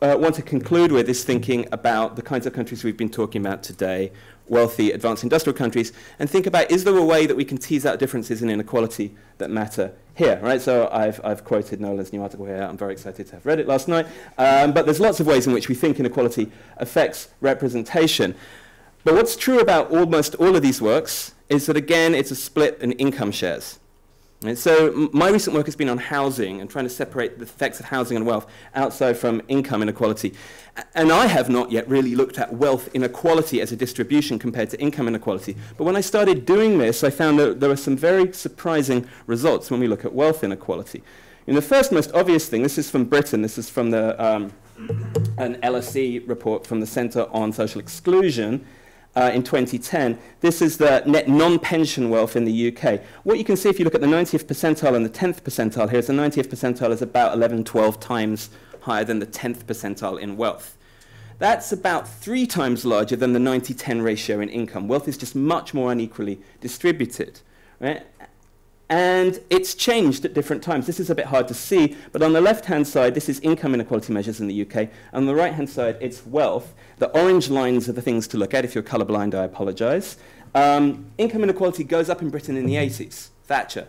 uh, want to conclude with is thinking about the kinds of countries we've been talking about today, wealthy, advanced industrial countries, and think about is there a way that we can tease out differences in inequality that matter here, right? So I've, I've quoted Nolan's new article here. I'm very excited to have read it last night. Um, but there's lots of ways in which we think inequality affects representation. But what's true about almost all of these works is that, again, it's a split in income shares. And so my recent work has been on housing and trying to separate the effects of housing and wealth outside from income inequality. And I have not yet really looked at wealth inequality as a distribution compared to income inequality. But when I started doing this, I found that there are some very surprising results when we look at wealth inequality. In the first most obvious thing, this is from Britain, this is from the, um, an LSE report from the Centre on Social Exclusion, uh, in 2010. This is the net non-pension wealth in the UK. What you can see if you look at the 90th percentile and the 10th percentile here is the 90th percentile is about 11, 12 times higher than the 10th percentile in wealth. That's about three times larger than the 90-10 ratio in income. Wealth is just much more unequally distributed. Right? And it's changed at different times. This is a bit hard to see, but on the left-hand side, this is income inequality measures in the UK. On the right-hand side, it's wealth. The orange lines are the things to look at. If you're colorblind, I apologize. Um, income inequality goes up in Britain in the 80s. Thatcher.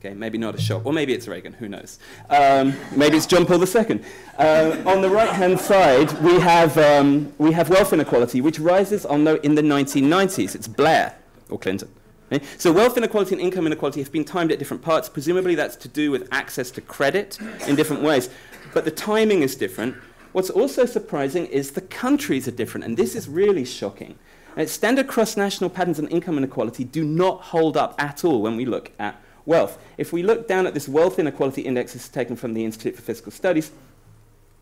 Okay, maybe not a shock. Or maybe it's Reagan, who knows. Um, maybe it's John Paul II. Uh, on the right-hand side, we have, um, we have wealth inequality, which rises on the, in the 1990s. It's Blair or Clinton. Okay? So wealth inequality and income inequality have been timed at different parts. Presumably that's to do with access to credit in different ways. But the timing is different. What's also surprising is the countries are different, and this is really shocking. Uh, standard cross-national patterns on income inequality do not hold up at all when we look at wealth. If we look down at this wealth inequality index, this is taken from the Institute for Fiscal Studies,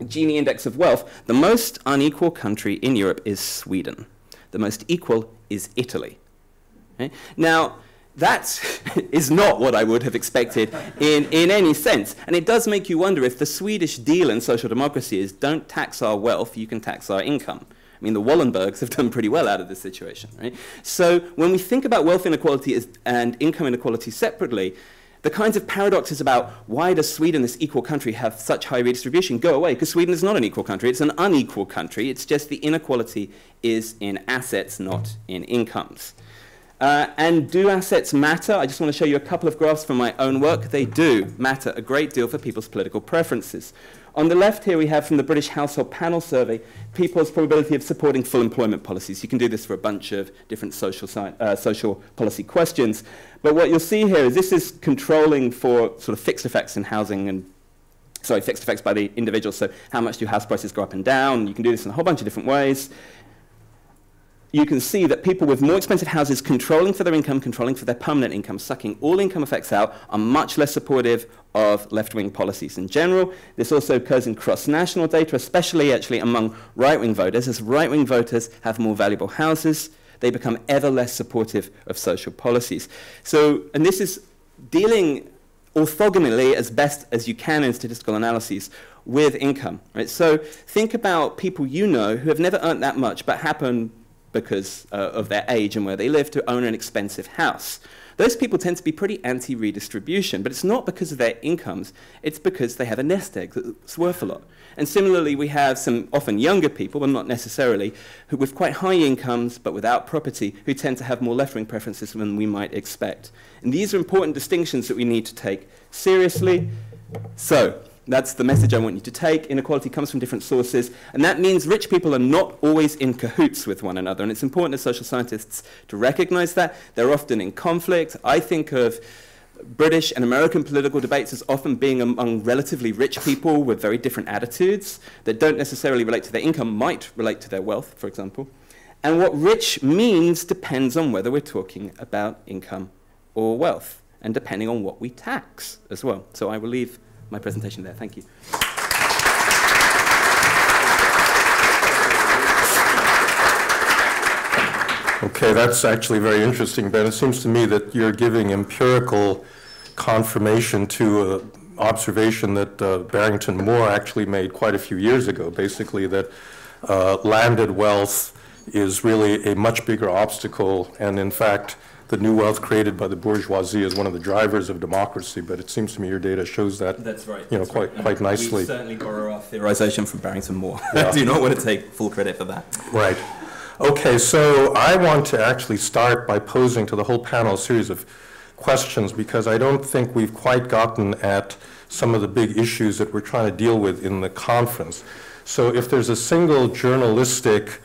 Gini index of wealth, the most unequal country in Europe is Sweden. The most equal is Italy. Okay? Now, that is not what I would have expected in, in any sense. And it does make you wonder if the Swedish deal in social democracy is don't tax our wealth, you can tax our income. I mean, the Wallenbergs have done pretty well out of this situation, right? So when we think about wealth inequality and income inequality separately, the kinds of paradoxes about why does Sweden, this equal country, have such high redistribution go away, because Sweden is not an equal country, it's an unequal country. It's just the inequality is in assets, not in incomes. Uh, and do assets matter? I just want to show you a couple of graphs from my own work. They do matter a great deal for people's political preferences. On the left here, we have from the British Household Panel Survey people's probability of supporting full employment policies. You can do this for a bunch of different social, uh, social policy questions. But what you'll see here is this is controlling for sort of fixed effects in housing and sorry, fixed effects by the individual. So how much do house prices go up and down? You can do this in a whole bunch of different ways you can see that people with more expensive houses controlling for their income, controlling for their permanent income, sucking all income effects out, are much less supportive of left-wing policies in general. This also occurs in cross-national data, especially actually among right-wing voters. As right-wing voters have more valuable houses, they become ever less supportive of social policies. So, and this is dealing orthogonally as best as you can in statistical analyses with income. Right? So think about people you know who have never earned that much but happen because uh, of their age and where they live to own an expensive house. Those people tend to be pretty anti redistribution, but it's not because of their incomes, it's because they have a nest egg that's worth a lot. And similarly, we have some often younger people, but not necessarily, who, with quite high incomes but without property, who tend to have more left wing preferences than we might expect. And these are important distinctions that we need to take seriously. So, that's the message I want you to take. Inequality comes from different sources, and that means rich people are not always in cahoots with one another. And it's important as social scientists to recognize that. They're often in conflict. I think of British and American political debates as often being among relatively rich people with very different attitudes that don't necessarily relate to their income, might relate to their wealth, for example. And what rich means depends on whether we're talking about income or wealth, and depending on what we tax as well. So I will leave my presentation there. Thank you. Okay, that's actually very interesting, Ben. It seems to me that you're giving empirical confirmation to an observation that uh, Barrington Moore actually made quite a few years ago, basically that uh, landed wealth is really a much bigger obstacle, and in fact, the new wealth created by the bourgeoisie is one of the drivers of democracy, but it seems to me your data shows that. That's right. You know, quite right. quite nicely. We certainly borrow our theorization from Barrington Moore. Yeah. I do not want to take full credit for that. Right. Okay, so I want to actually start by posing to the whole panel a series of questions because I don't think we've quite gotten at some of the big issues that we're trying to deal with in the conference. So if there's a single journalistic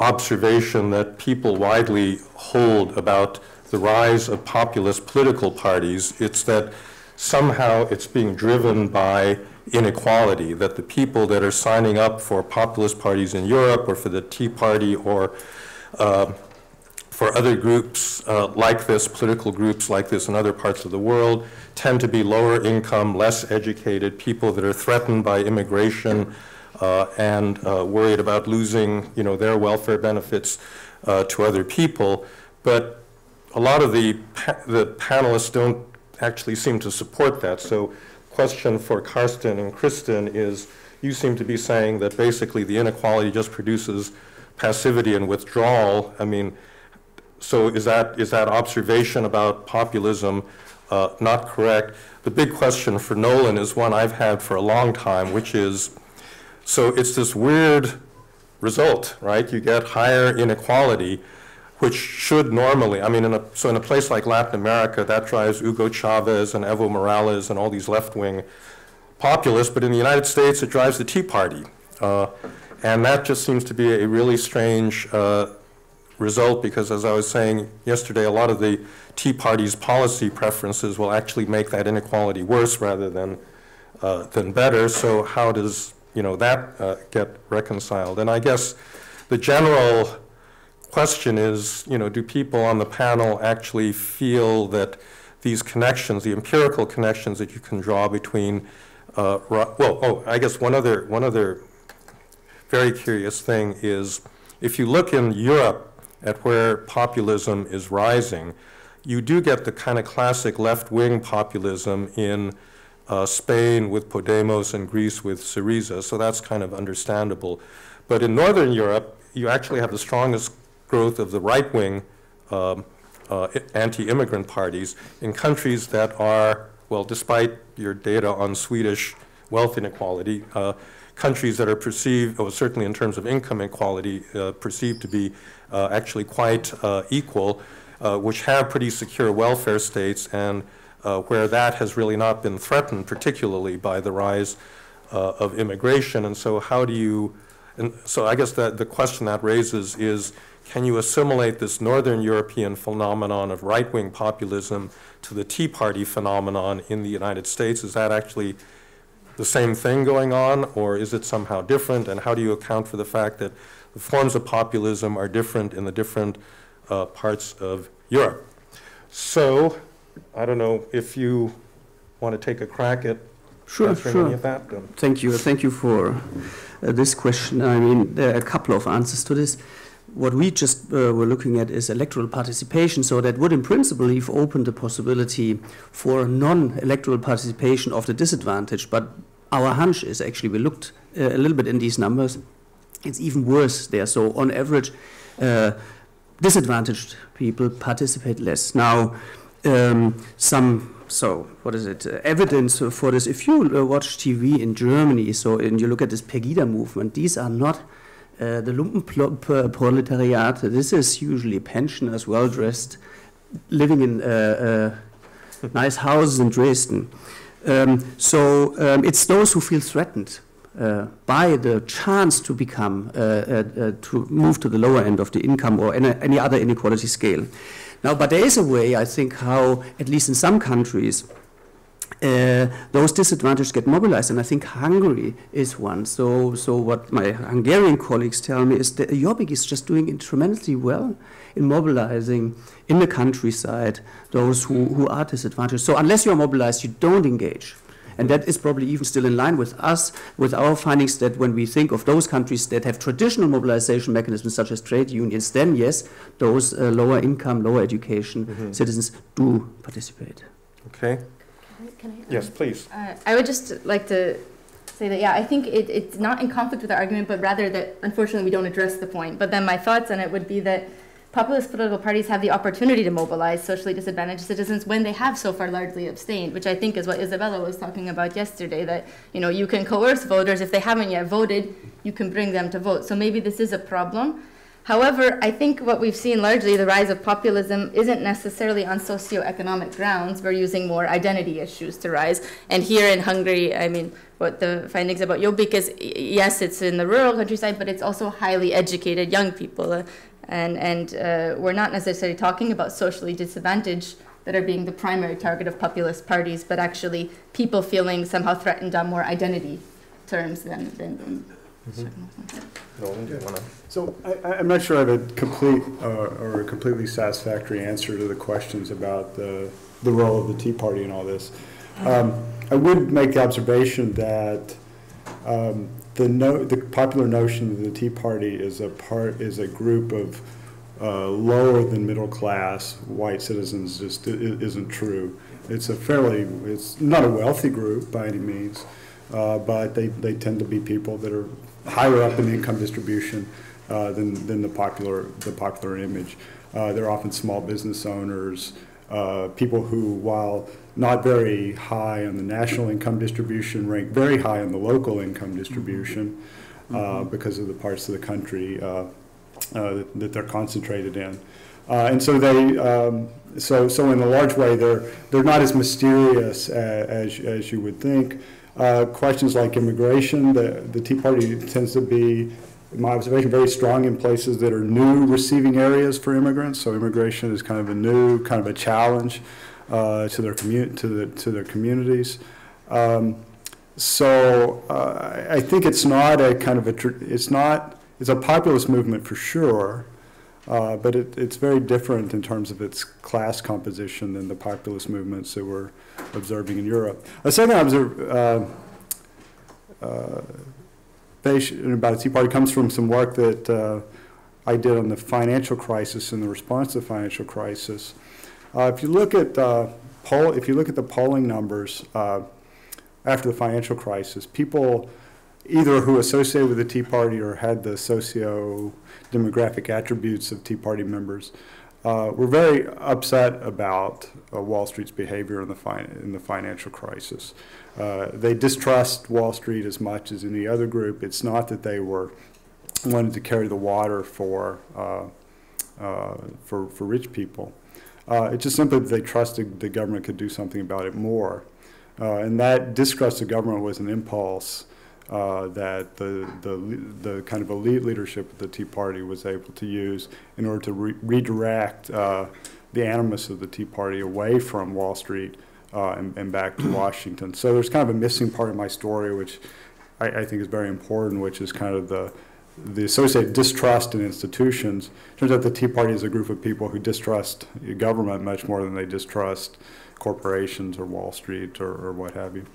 observation that people widely hold about the rise of populist political parties. It's that somehow it's being driven by inequality, that the people that are signing up for populist parties in Europe or for the Tea Party or uh, for other groups uh, like this, political groups like this in other parts of the world, tend to be lower income, less educated, people that are threatened by immigration and uh, worried about losing, you know, their welfare benefits uh, to other people. But a lot of the, pa the panelists don't actually seem to support that. So question for Carsten and Kristin is, you seem to be saying that basically the inequality just produces passivity and withdrawal. I mean, so is that, is that observation about populism uh, not correct? The big question for Nolan is one I've had for a long time, which is, so it's this weird result, right? You get higher inequality, which should normally, I mean, in a, so in a place like Latin America, that drives Hugo Chavez and Evo Morales and all these left-wing populists, but in the United States, it drives the Tea Party. Uh, and that just seems to be a really strange uh, result because, as I was saying yesterday, a lot of the Tea Party's policy preferences will actually make that inequality worse rather than, uh, than better. So how does you know, that uh, get reconciled. And I guess the general question is, you know, do people on the panel actually feel that these connections, the empirical connections that you can draw between, uh, well, oh, I guess one other, one other very curious thing is if you look in Europe at where populism is rising, you do get the kind of classic left-wing populism in uh, Spain with Podemos and Greece with Syriza, so that's kind of understandable. But in Northern Europe, you actually have the strongest growth of the right-wing um, uh, anti-immigrant parties in countries that are, well, despite your data on Swedish wealth inequality, uh, countries that are perceived, or certainly in terms of income inequality, uh, perceived to be uh, actually quite uh, equal, which have pretty secure welfare states and where that has really not been threatened, particularly by the rise of immigration. And so how do you, and so I guess that the question that raises is, can you assimilate this Northern European phenomenon of right-wing populism to the Tea Party phenomenon in the United States? Is that actually the same thing going on, or is it somehow different? And how do you account for the fact that the forms of populism are different in the different uh, parts of Europe? So, I don't know if you want to take a crack at sure, answering sure. any of that. Thank you. Thank you for uh, this question. I mean, there are a couple of answers to this what we just uh, were looking at is electoral participation. So that would, in principle, leave open the possibility for non-electoral participation of the disadvantaged. But our hunch is actually we looked uh, a little bit in these numbers. It's even worse there. So on average, uh, disadvantaged people participate less. Now, um, some so what is it? Uh, evidence for this. If you uh, watch TV in Germany, so and you look at this Pegida movement, these are not uh, the Lumpenproletariat, this is usually pensioners, well dressed, living in uh, uh, nice houses in Dresden. Um, so um, it's those who feel threatened uh, by the chance to become, to move to the lower end of the income or any, any, other inequality scale. Now, but there is a way, I think, how, at least in some countries, uh, those disadvantages get mobilized, and I think Hungary is one. So, so what my Hungarian colleagues tell me is that Jobbik is just doing tremendously well in mobilizing in the countryside those who, who are disadvantaged. So unless you're mobilized, you don't engage. And that is probably even still in line with us, with our findings that when we think of those countries that have traditional mobilization mechanisms such as trade unions, then yes, those uh, lower income, lower education mm -hmm. citizens do participate. Okay. Can I? Yes, please. Uh, I would just like to say that, yeah, I think it, it's not in conflict with the argument, but rather that unfortunately we don't address the point. But then my thoughts on it would be that populist political parties have the opportunity to mobilize socially disadvantaged citizens when they have so far largely abstained, which I think is what Isabella was talking about yesterday, that you know you can coerce voters if they haven't yet voted, you can bring them to vote. So maybe this is a problem. However, I think what we've seen largely, the rise of populism, isn't necessarily on socioeconomic grounds. We're using more identity issues to rise. And here in Hungary, I mean, what the findings about Jobbik is, yes, it's in the rural countryside, but it's also highly educated young people. Uh, and and uh, we're not necessarily talking about socially disadvantaged that are being the primary target of populist parties, but actually people feeling somehow threatened on more identity terms than, than, than mm -hmm. So I, am not sure I have a complete uh, or a completely satisfactory answer to the questions about the, the role of the Tea Party in all this. Um, I would make the observation that um, the, no, the popular notion that the Tea Party is a part is a group of uh, lower than middle class white citizens just isn't true. It's a fairly it's not a wealthy group by any means, uh, but they, they tend to be people that are higher up in the income distribution uh, than, than the popular, the popular image. Uh, they're often small business owners, uh, people who, while not very high on the national income distribution, rank very high on the local income distribution uh, mm-hmm. because of the parts of the country uh, that, that, they're concentrated in. and so they, um, so, so in a large way, they're, they're not as mysterious as, as, as you would think. Uh, questions like immigration, the, the Tea Party tends to be in my observation, very strong in places that are new receiving areas for immigrants. So immigration is kind of a new, kind of a challenge uh, to their community, to the to their communities. Um, so uh, I think it's not a kind of a, it's not, it's a populist movement for sure, uh, but it, it's very different in terms of its class composition than the populist movements that we're observing in Europe. A second observation uh, uh about the Tea Party comes from some work that uh, I did on the financial crisis and the response to the financial crisis. Uh, if you look at uh, poll, if you look at the polling numbers uh, after the financial crisis, people either who associated with the Tea Party or had the socio-demographic attributes of Tea Party members uh, were very upset about uh, Wall Street's behavior in the, in the financial crisis. Uh, they distrust Wall Street as much as any other group. It's not that they were wanted to carry the water for for for rich people. Uh, it's just simply that they trusted the government could do something about it more, and that distrust of government was an impulse uh, that the, the, the kind of elite leadership of the Tea Party was able to use in order to re redirect uh, the animus of the Tea Party away from Wall Street uh, and, and, back to Washington. So there's kind of a missing part of my story, which I, I, think is very important, which is kind of the the associated distrust in institutions. It turns out the Tea Party is a group of people who distrust government much more than they distrust corporations or Wall Street or, or what have you.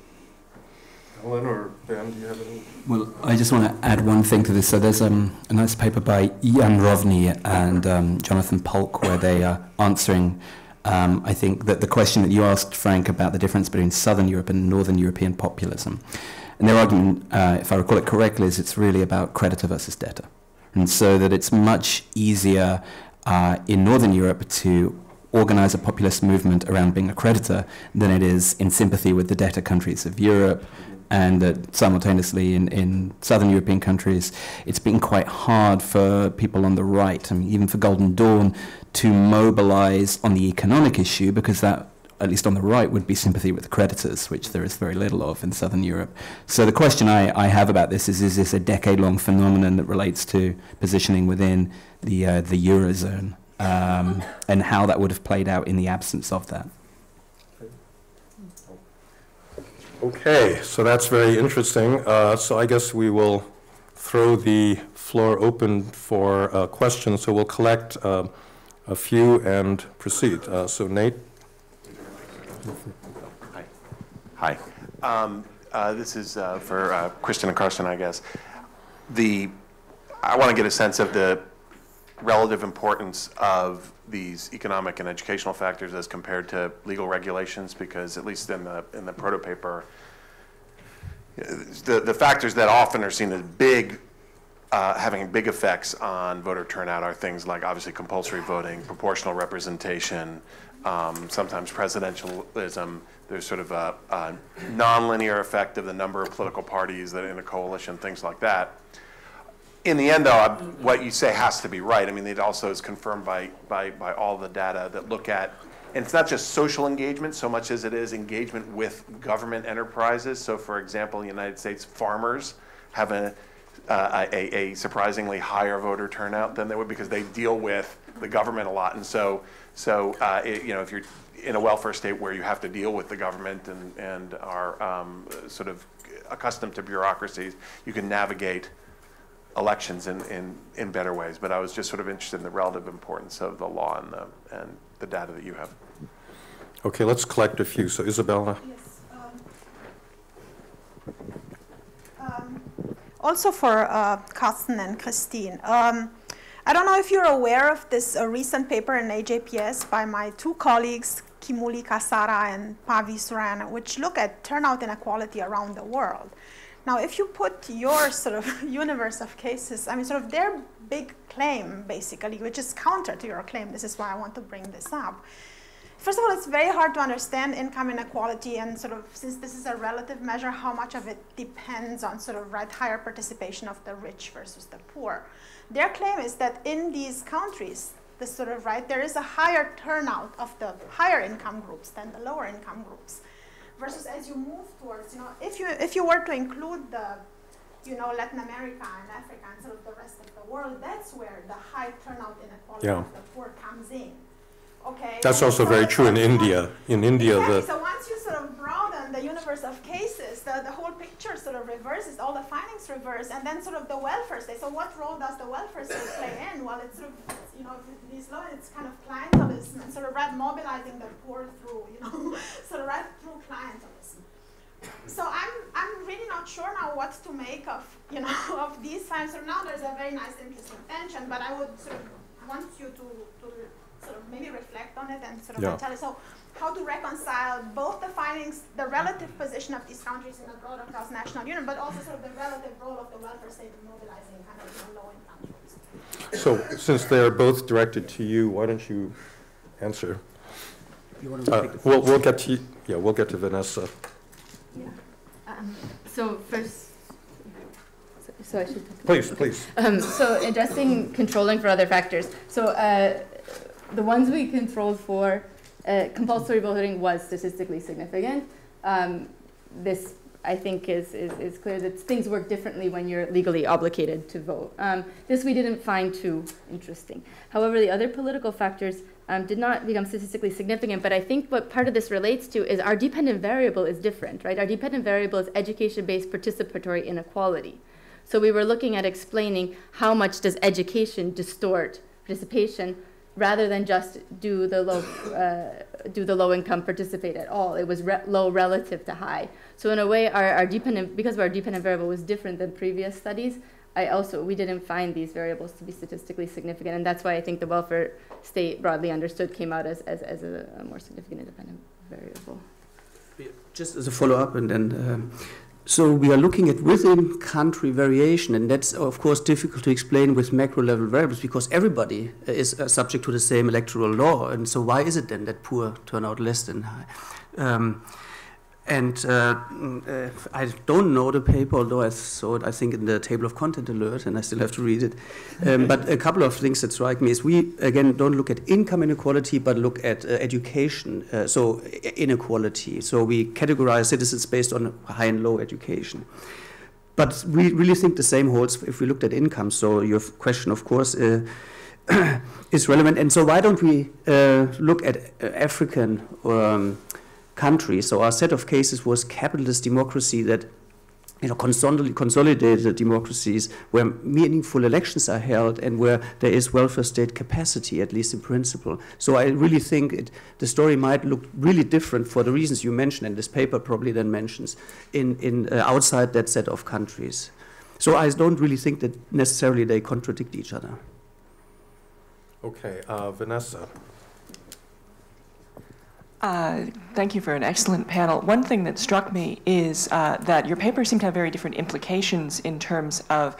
Ellen or Ben, do you have any? Well, I just want to add one thing to this. So there's um, a nice paper by Jan Rovny and um, Jonathan Polk where they are answering, um, I think, that the question that you asked, Frank, about the difference between Southern Europe and Northern European populism. And their argument, uh, if I recall it correctly, is it's really about creditor versus debtor. And so that it's much easier uh, in Northern Europe to organize a populist movement around being a creditor than it is in sympathy with the debtor countries of Europe and that simultaneously in, in southern European countries, it's been quite hard for people on the right, I mean, even for Golden Dawn, to mobilize on the economic issue because that, at least on the right, would be sympathy with the creditors, which there is very little of in southern Europe. So the question I, I have about this is, is this a decade-long phenomenon that relates to positioning within the, uh, the Eurozone um, and how that would have played out in the absence of that? Okay, so that's very interesting. Uh, so I guess we will throw the floor open for uh, questions. So we'll collect uh, a few and proceed. Uh, so Nate. Hi. Hi. Um, uh, this is uh, for Kristin and Carsten, I guess. The I want to get a sense of the relative importance of these economic and educational factors as compared to legal regulations because at least in the in the proto paper the, the factors that often are seen as big uh, having big effects on voter turnout are things like obviously compulsory voting, proportional representation, um, sometimes presidentialism. There's sort of a, a nonlinear effect of the number of political parties that are in a coalition, things like that in the end, though, what you say has to be right. I mean, it also is confirmed by, by, by all the data that look at, and it's not just social engagement so much as it is engagement with government enterprises. So, for example, United States, farmers have a, a, a, surprisingly higher voter turnout than they would because they deal with the government a lot. And so, so uh, it, you know, if you're in a welfare state where you have to deal with the government and, and are um, sort of accustomed to bureaucracies, you can navigate elections in, in, in better ways. But I was just sort of interested in the relative importance of the law and the, and the data that you have. Okay, let's collect a few. So Isabella. Yes. Um, um, also for uh, Carsten and Christine. Um, I don't know if you're aware of this uh, recent paper in AJPS by my two colleagues, Kimuli Kasara and Pavi Surana, which look at turnout inequality around the world. Now, if you put your sort of universe of cases, I mean, sort of their big claim, basically, which is counter to your claim, this is why I want to bring this up. First of all, it's very hard to understand income inequality, and sort of since this is a relative measure, how much of it depends on sort of right higher participation of the rich versus the poor. Their claim is that in these countries, the sort of right, there is a higher turnout of the higher income groups than the lower income groups versus as you move towards, you know, if you, if you were to include the, you know, Latin America and Africa and sort of the rest of the world, that's where the high turnout inequality yeah. of the poor comes in. Okay. That's also so very true in India. In India, exactly. the so once you sort of broaden the universe of cases, the, the whole picture sort of reverses, all the findings reverse, and then sort of the welfare state. So what role does the welfare state play in? Well, it's sort of, you know, these law, it's kind of clientelism and sort of right mobilizing the poor through, you know, sort of right through clientelism. So I'm, I'm really not sure now what to make of, you know, of these times. So now there's a very nice, interesting tension, but I would sort of want you to, to sort of maybe reflect on it and sort of Yeah. tell us so how to reconcile both the findings, the relative position of these countries in the broader cross-national union, but also sort of the relative role of the welfare state in mobilizing kind of low-income groups. So since they're both directed to you, why don't you answer? You want to Uh, take We'll, we'll get to, you- yeah, we'll get to Vanessa. Um, So first, so I should. Please, please. Um, so addressing controlling for other factors. So uh, the ones we controlled for, uh, compulsory voting was statistically significant. Um, this, I think, is, is, is clear that things work differently when you're legally obligated to vote. Um, this we didn't find too interesting. However, the other political factors um, did not become statistically significant, but I think what part of this relates to is our dependent variable is different, right? Our dependent variable is education-based participatory inequality. So we were looking at explaining how much does education distort participation rather than just do the low, uh, do the low income participate at all. It was re- low relative to high. So in a way, our, our dependent, because our dependent variable was different than previous studies, I also, we didn't find these variables to be statistically significant. And that's why I think the welfare state broadly understood came out as, as, as a, a more significant independent variable. Just as a follow-up, and then, um, so we are looking at within country variation, and that's of course difficult to explain with macro level variables because everybody is uh, subject to the same electoral law, and so why is it then that poor turn out less than high? Um, and uh, mm, uh, I don't know the paper, although I saw it, I think, in the table of content alert, and I still have to read it. Um, but a couple of things that strike me is we, again, don't look at income inequality, but look at uh, education, uh, so inequality. So we categorize citizens based on high and low education. But we really think the same holds if we looked at income. So your question, of course, uh, is relevant. And so why don't we uh, look at African um, countries? So our set of cases was capitalist democracy that you know, consolidated democracies where meaningful elections are held and where there is welfare state capacity, at least in principle. So I really think it, the story might look really different for the reasons you mentioned, and this paper probably then mentions, in, in uh, outside that set of countries. So I don't really think that necessarily they contradict each other. Okay, uh, Vanessa. Uh, Thank you for an excellent panel. One thing that struck me is uh, that your papers seem to have very different implications in terms of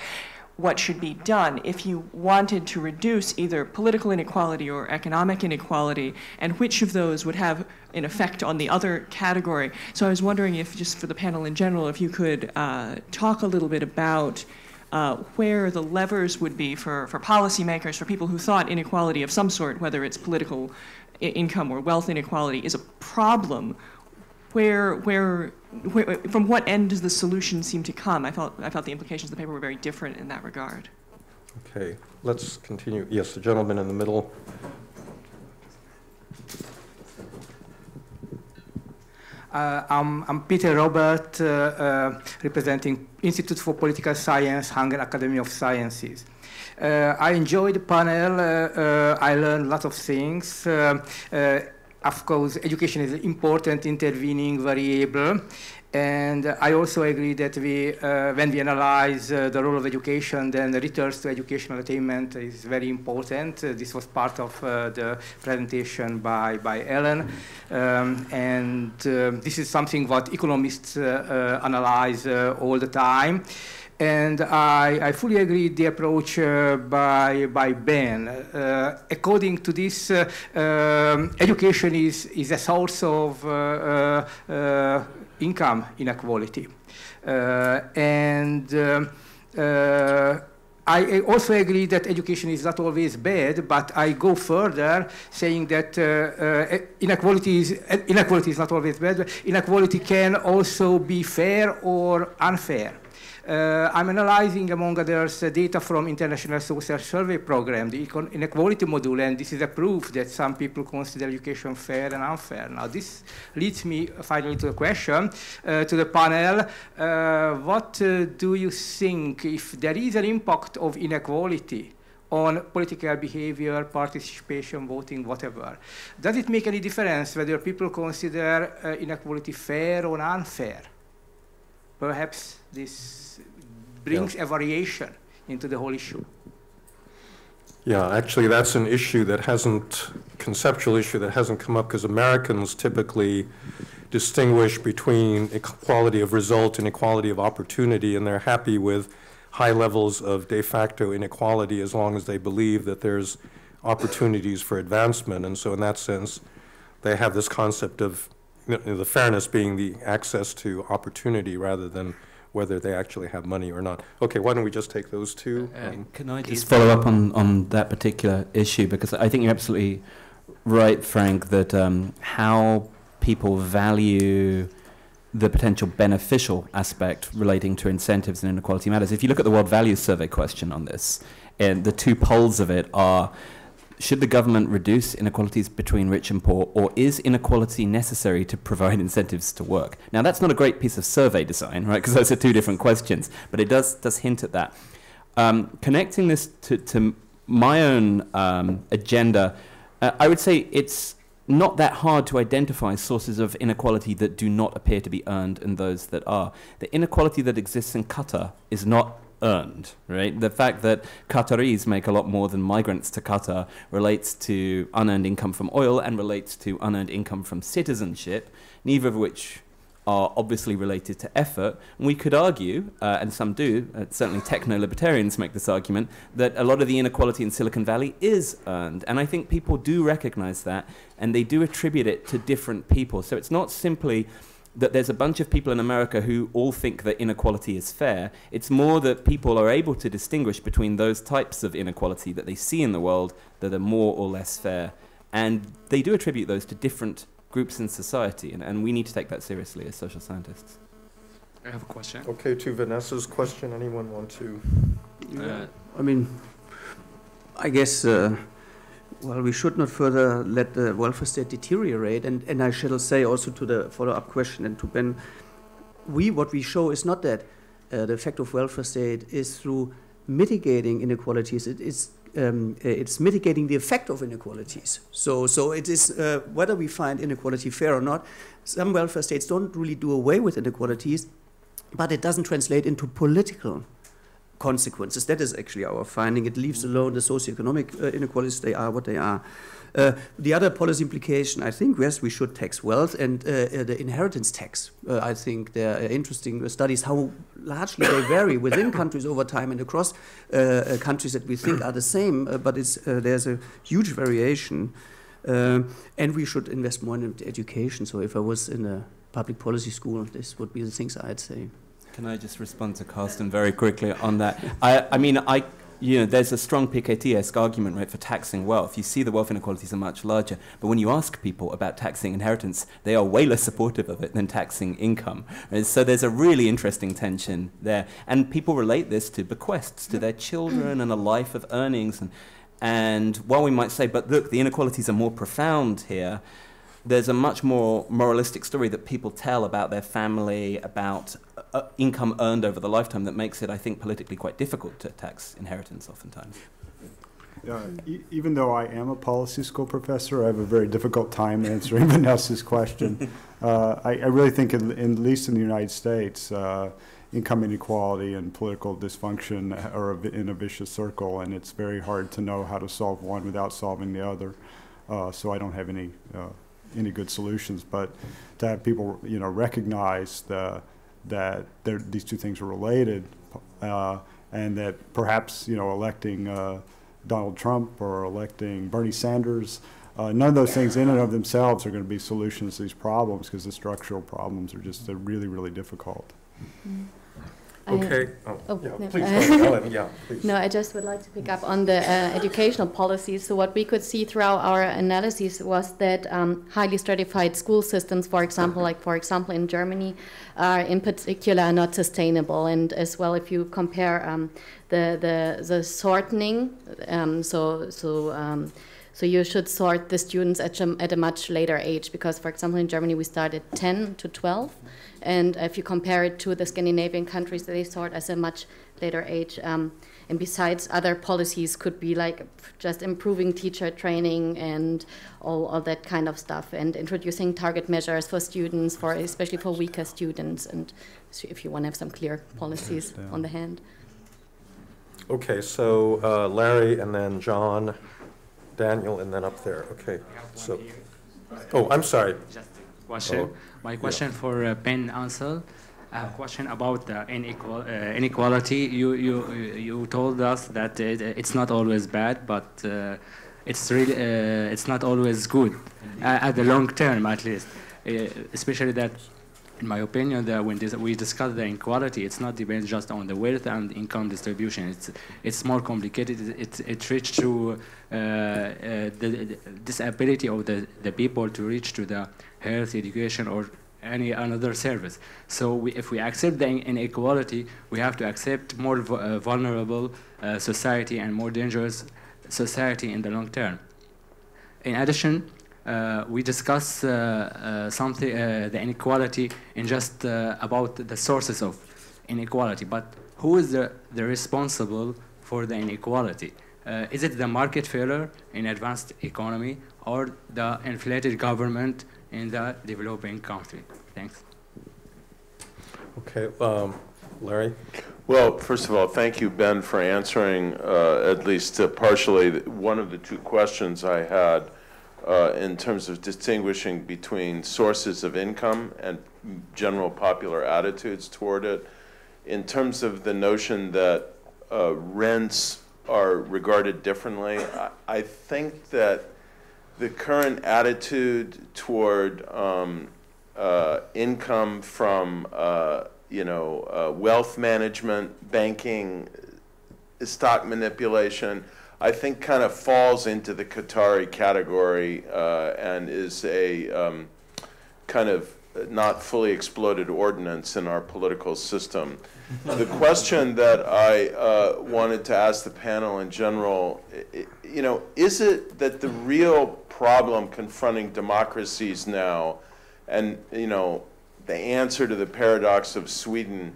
what should be done if you wanted to reduce either political inequality or economic inequality, and which of those would have an effect on the other category. So I was wondering if, just for the panel in general, if you could uh, talk a little bit about uh, where the levers would be for, for policymakers, for people who thought inequality of some sort, whether it's political income or wealth inequality, is a problem. Where, where, where, from what end does the solution seem to come? I felt, I felt the implications of the paper were very different in that regard. Okay, let's continue. Yes, the gentleman in the middle. Uh, I'm, I'm Peter Robert, uh, uh, representing Institute for Political Science, Hungarian Academy of Sciences. Uh, I enjoyed the panel. Uh, uh, I learned lots of things. Of course, education is an important intervening variable. And I also agree that we, uh, when we analyze uh, the role of education, then the returns to educational attainment is very important. Uh, this was part of uh, the presentation by, by Ellen. Um, and um, this is something what economists uh, uh, analyze uh, all the time. And I, I fully agree the approach uh, by, by Ben. Uh, according to this, uh, um, education is, is a source of uh, uh, uh, income inequality. Uh, and um, uh, I also agree that education is not always bad, but I go further saying that uh, uh, inequality, is, inequality is not always bad. Inequality can also be fair or unfair. Uh, I'm analyzing, among others, uh, data from International Social Survey Program, the inequality module, and this is a proof that some people consider education fair and unfair. Now, this leads me finally to a question uh, to the panel. Uh, what uh, do you think, if there is an impact of inequality on political behavior, participation, voting, whatever. Does it make any difference whether people consider uh, inequality fair or unfair? Perhaps this brings a variation into the whole issue. Yeah, actually, that's an issue that hasn't conceptual issue that hasn't come up because Americans typically distinguish between equality of result and equality of opportunity, and they're happy with high levels of de facto inequality as long as they believe that there's opportunities for advancement. And so, in that sense, they have this concept of the fairness being the access to opportunity rather than whether they actually have money or not. Okay, why don't we just take those two? Uh, um, can I just follow up on, on that particular issue? Because I think you're absolutely right, Frank, that um, how people value the potential beneficial aspect relating to incentives and inequality matters. If you look at the World Values Survey question on this, and the two poles of it are should the government reduce inequalities between rich and poor, or is inequality necessary to provide incentives to work? Now, that's not a great piece of survey design, right? Because those are two different questions, but it does, does hint at that. Um, connecting this to, to my own um, agenda, uh, I would say it's not that hard to identify sources of inequality that do not appear to be earned and those that are. The inequality that exists in Qatar is not earned, right? The fact that Qataris make a lot more than migrants to Qatar relates to unearned income from oil and relates to unearned income from citizenship, neither of which are obviously related to effort. And we could argue, uh, and some do, uh, certainly techno libertarians make this argument, that a lot of the inequality in Silicon Valley is earned. And I think people do recognize that, and they do attribute it to different people. So it's not simply that there's a bunch of people in America who all think that inequality is fair. It's more that people are able to distinguish between those types of inequality that they see in the world that are more or less fair. And they do attribute those to different groups in society, and, and we need to take that seriously as social scientists. I have a question. Okay, to Vanessa's question, anyone want to? Uh, I mean, I guess, uh, well, we should not further let the welfare state deteriorate. And, and I shall say also to the follow up question and to Ben, we, what we show is not that uh, the effect of welfare state is through mitigating inequalities, it is um, it's mitigating the effect of inequalities. So, so it is uh, whether we find inequality fair or not. Some welfare states don't really do away with inequalities, but it doesn't translate into political consequences. That is actually our finding. It leaves alone the socioeconomic uh, inequalities. They are what they are. Uh, the other policy implication, I think, yes, we should tax wealth and uh, uh the inheritance tax. Uh, I think there are interesting studies how largely they vary within countries over time and across uh, countries that we think are the same, but there's a huge variation. and we should invest more in education. So if I was in a public policy school, this would be the things I'd say. Can I just respond to Carsten very quickly on that? I, I mean, I you know, there's a strong Piketty-esque argument, right, for taxing wealth. You see the wealth inequalities are much larger, but when you ask people about taxing inheritance, they are way less supportive of it than taxing income. Right? So there's a really interesting tension there. And people relate this to bequests to their children and a life of earnings. And, and while we might say, but look, the inequalities are more profound here, there's a much more moralistic story that people tell about their family, about uh, income earned over the lifetime that makes it, I think, politically quite difficult to tax inheritance oftentimes. Uh, e even though I am a policy school professor, I have a very difficult time answering Vanessa's question. Uh, I, I, really think, in, in, at least in the United States, uh, income inequality and political dysfunction are in a vicious circle, and it's very hard to know how to solve one without solving the other. Uh, so I don't have any uh, any good solutions, but to have people, you know, recognize the, that these two things are related, uh, and that perhaps, you know, electing uh, Donald Trump or electing Bernie Sanders, uh, none of those things in and of themselves are going to be solutions to these problems because the structural problems are just really, really difficult. Mm -hmm. Okay. Oh, oh yeah, no. please, Ellen, yeah, please. No, I just would like to pick up on the uh, educational policies. So what we could see throughout our analysis was that um, highly stratified school systems, for example, like for example in Germany, are in particular not sustainable. And as well, if you compare um, the, the the sorting, um, so so. Um, so you should sort the students at a, at a much later age because, for example, in Germany we start at 10 to 12, and if you compare it to the Scandinavian countries, they sort as a much later age. Um, and besides, other policies could be like just improving teacher training and all of that kind of stuff, and introducing target measures for students, for especially for weaker students, and if you want to have some clear policies on the hand. Okay, so uh, Larry and then John. Daniel, and then up there. Okay, so, oh, I'm sorry. Question. Oh, My question for uh, Ben Ansell. I have a question about the inequal, uh, inequality. You, you, you told us that it, it's not always bad, but uh, it's really uh, it's not always good uh, at the long term, at least. Uh, especially that, in my opinion, that when this, we discuss the inequality, it's not depends just on the wealth and income distribution. It's it's more complicated. It it reaches to uh, uh, the, the disability of the, the people to reach to the health, education, or any another service. So we, if we accept the inequality, we have to accept more uh, vulnerable uh, society and more dangerous society in the long term. In addition, uh, we discuss uh, uh, something uh, the inequality in just uh, about the sources of inequality, but who is the, the responsible for the inequality? Uh, is it the market failure in advanced economy or the inflated government in the developing country? Thanks. Okay, um, Larry? Well, first of all, thank you, Ben, for answering uh, at least uh, partially one of the two questions I had uh, in terms of distinguishing between sources of income and general popular attitudes toward it. In terms of the notion that uh, rents are regarded differently, I, I think that the current attitude toward um, uh, income from uh, you know uh, wealth management, banking, stock manipulation, I think kind of falls into the Qatari category uh, and is a um, kind of not fully exploded ordinance in our political system. the question that I uh, wanted to ask the panel in general, you know, is it that the real problem confronting democracies now, and you know, the answer to the paradox of Sweden,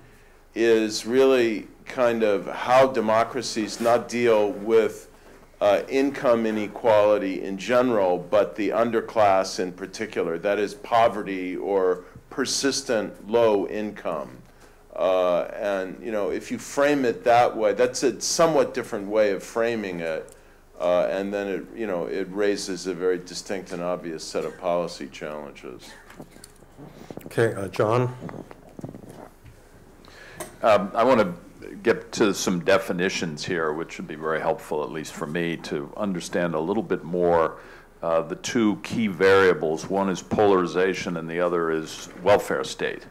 is really kind of how democracies not deal with uh, income inequality in general, but the underclass in particular, that is poverty or persistent low income. Uh, and, you know, if you frame it that way, that's a somewhat different way of framing it. Uh, and then it, you know, it raises a very distinct and obvious set of policy challenges. Okay, uh, John? Um, I want to get to some definitions here, which would be very helpful, at least for me, to understand a little bit more uh, the two key variables. One is polarization, and the other is welfare state,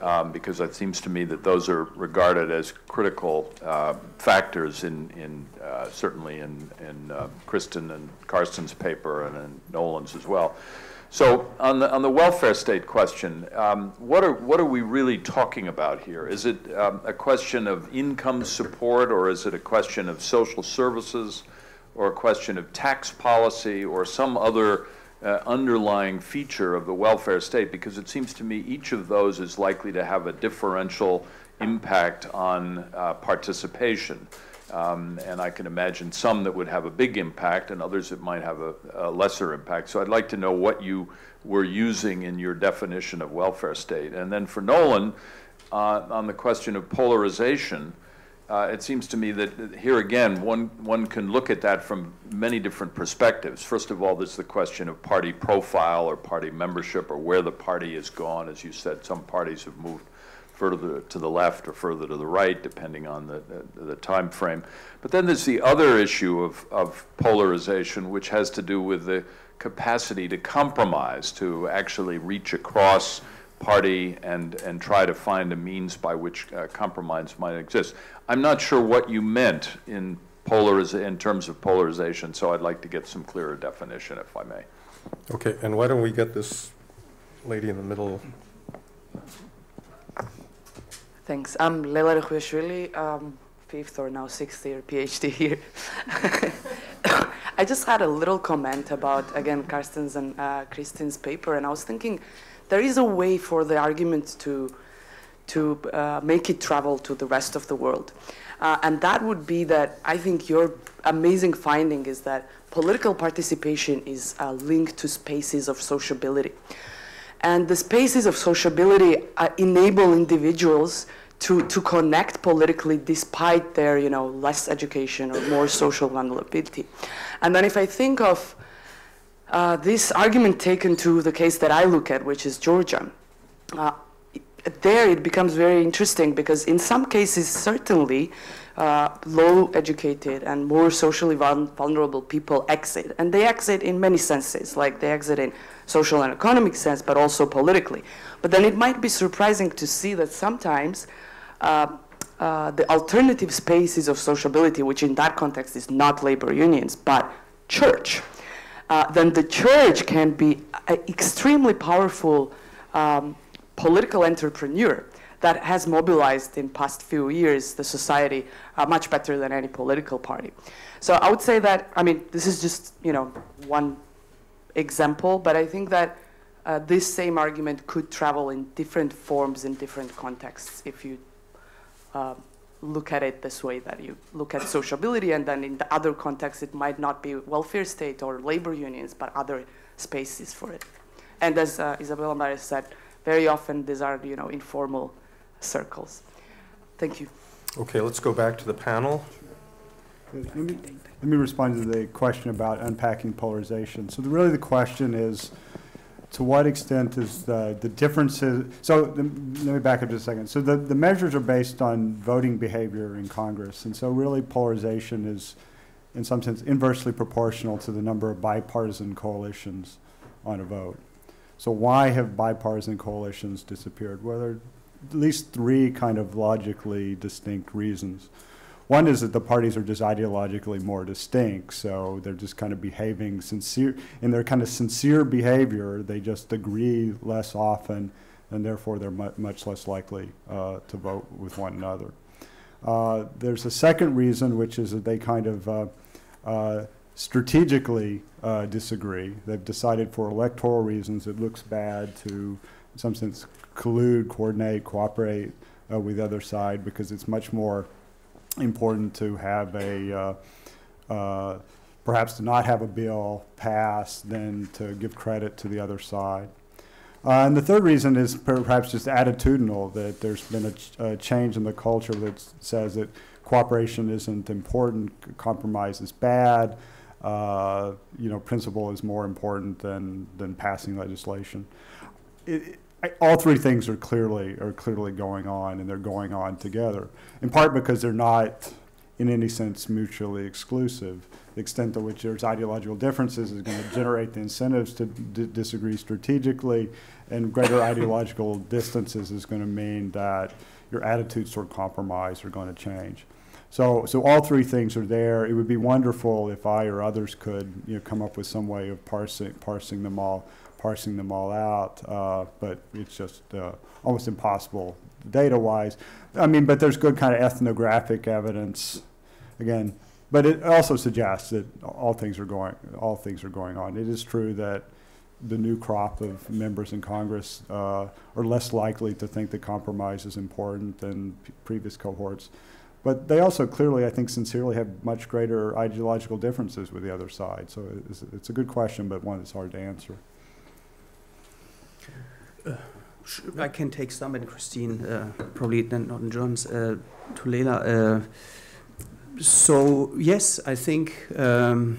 um, because it seems to me that those are regarded as critical uh, factors in, in uh, certainly in, in uh, Kristin and Carsten's paper and in Nolan's as well. So on the, on the welfare state question, um, what are, what are we really talking about here? Is it um, a question of income support, or is it a question of social services, or a question of tax policy, or some other uh, underlying feature of the welfare state? Because it seems to me each of those is likely to have a differential impact on uh, participation. Um, and I can imagine some that would have a big impact and others that might have a, a lesser impact. So I'd like to know what you were using in your definition of welfare state. And then for Nolan, uh, on the question of polarization, uh, it seems to me that here again, one, one can look at that from many different perspectives. First of all, there's the question of party profile or party membership or where the party has gone. As you said, some parties have moved further to the left or further to the right, depending on the, the, the time frame. But then there's the other issue of, of polarization, which has to do with the capacity to compromise, to actually reach across party and, and try to find a means by which uh, compromise might exist. I'm not sure what you meant in polariz- in terms of polarization, so I'd like to get some clearer definition, if I may. Okay, and why don't we get this lady in the middle? Thanks. I'm Leila Rekhuishvili, um, fifth or now sixth year PhD here. I just had a little comment about, again, Carsten's and uh, Kristin's paper, and I was thinking there is a way for the argument to, to uh, make it travel to the rest of the world. Uh, and that would be that I think your amazing finding is that political participation is uh, linked to spaces of sociability. And the spaces of sociability enable individuals to, to connect politically despite their you know less education or more social vulnerability. And then if I think of uh, this argument taken to the case that I look at, which is Georgia, uh, there it becomes very interesting because in some cases certainly uh, low educated and more socially vulnerable people exit. And they exit in many senses like they exit in social and economic sense but also politically. But then it might be surprising to see that sometimes uh, uh, the alternative spaces of sociability, which in that context is not labor unions, but church, uh, then the church can be an extremely powerful um, political entrepreneur that has mobilized in past few years the society uh, much better than any political party. So I would say that, I mean, this is just, you know, one example, but I think that uh, this same argument could travel in different forms in different contexts if you uh, look at it this way that you look at sociability and then in the other context it might not be welfare state or labor unions but other spaces for it and as uh, Isabela Mares said very often these are you know informal circles thank you okay let's go back to the panel let me, let me respond to the question about unpacking polarization so the, really the question is to what extent is the, the differences, so the, let me back up just a second. So the, the measures are based on voting behavior in Congress, and so really polarization is, in some sense, inversely proportional to the number of bipartisan coalitions on a vote. So why have bipartisan coalitions disappeared? Well, there are at least three kind of logically distinct reasons. One is that the parties are just ideologically more distinct, so they're just kind of behaving sincere in their kind of sincere behavior. They just agree less often, and therefore they're mu much less likely uh, to vote with one another. Uh, there's a second reason, which is that they kind of uh, uh strategically uh, disagree. They've decided for electoral reasons it looks bad to, some sense, collude, coordinate, cooperate uh, with the other side because it's much more important to have a, uh, uh, perhaps to not have a bill pass than to give credit to the other side. Uh, and the third reason is perhaps just attitudinal, that there's been a, ch a, change in the culture that says that cooperation isn't important, compromise is bad, uh, you know, principle is more important than, than passing legislation. It, all three things are clearly are clearly going on, and they're going on together. In part because they're not, in any sense, mutually exclusive. The extent to which there's ideological differences is going to generate the incentives to disagree strategically, and greater ideological distances is going to mean that your attitudes toward compromise are going to change. So, so all three things are there. It would be wonderful if I or others could, you know, come up with some way of parsing parsing them all parsing them all out, uh, but it's just uh, almost impossible data-wise. I mean, but there's good kind of ethnographic evidence, again, but it also suggests that all things are going all things are going on. It is true that the new crop of members in Congress uh, are less likely to think that compromise is important than previous cohorts. But they also clearly, I think, sincerely have much greater ideological differences with the other side. So it's, it's a good question, but one that's hard to answer. I can take some and Kristin, uh, probably then not in John's, uh, to Leila. Uh, so, yes, I think um,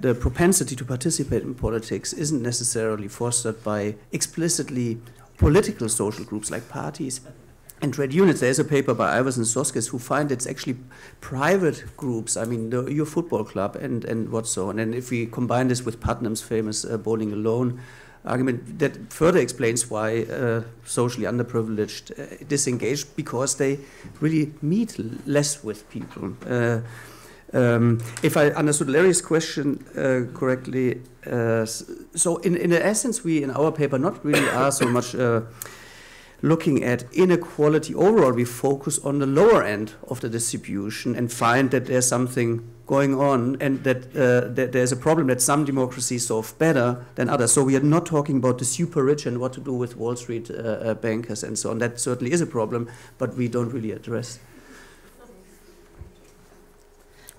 the propensity to participate in politics isn't necessarily fostered by explicitly political social groups like parties and trade unions. There's a paper by Ivers and Soskice who find it's actually private groups, I mean, the, your football club and, and what so. And if we combine this with Putnam's famous uh, Bowling Alone, argument that further explains why uh, socially underprivileged uh, disengage because they really meet less with people. Uh, um, if I understood Larry's question uh, correctly, uh, so in, in essence, we in our paper not really are so much uh, looking at inequality overall. We focus on the lower end of the distribution and find that there's something going on and that, uh, that, there's a problem that some democracies solve better than others. So we are not talking about the super rich and what to do with Wall Street uh, uh, bankers and so on. That certainly is a problem, but we don't really address.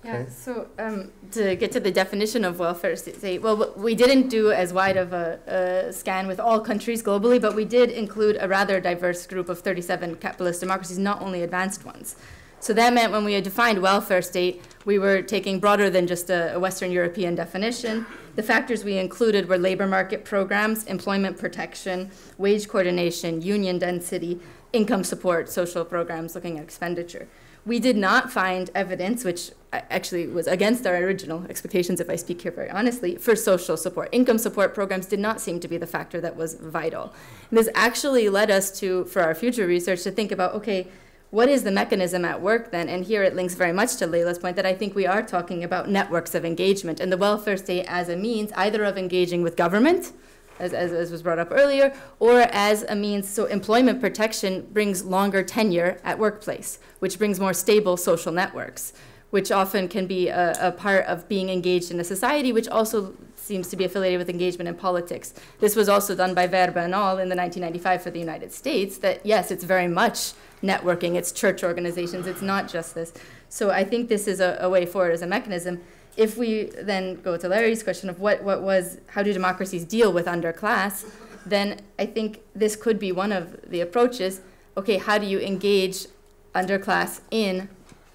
Yeah, so um, to get to the definition of welfare state, well, we didn't do as wide of a, a, scan with all countries globally, but we did include a rather diverse group of 37 capitalist democracies, not only advanced ones. So that meant when we had defined welfare state, we were taking broader than just a, Western European definition. The factors we included were labor market programs, employment protection, wage coordination, union density, income support, social programs looking at expenditure. We did not find evidence, which uh, actually was against our original expectations, if I speak here very honestly, for social support. Income support programs did not seem to be the factor that was vital. And this actually led us to, for our future research, to think about okay, what is the mechanism at work then? And here it links very much to Leila's point that I think we are talking about networks of engagement and the welfare state as a means either of engaging with government as, as, as, was brought up earlier, or as a means, so employment protection brings longer tenure at workplace, which brings more stable social networks, which often can be a, a part of being engaged in a society, which also seems to be affiliated with engagement in politics. This was also done by Verba and all in the 1995 for the United States, that yes, it's very much networking, it's church organizations, it's not just this. So I think this is a, a way forward as a mechanism if we then go to Larry's question of what, what was, how do democracies deal with underclass, then I think this could be one of the approaches. Okay, how do you engage underclass in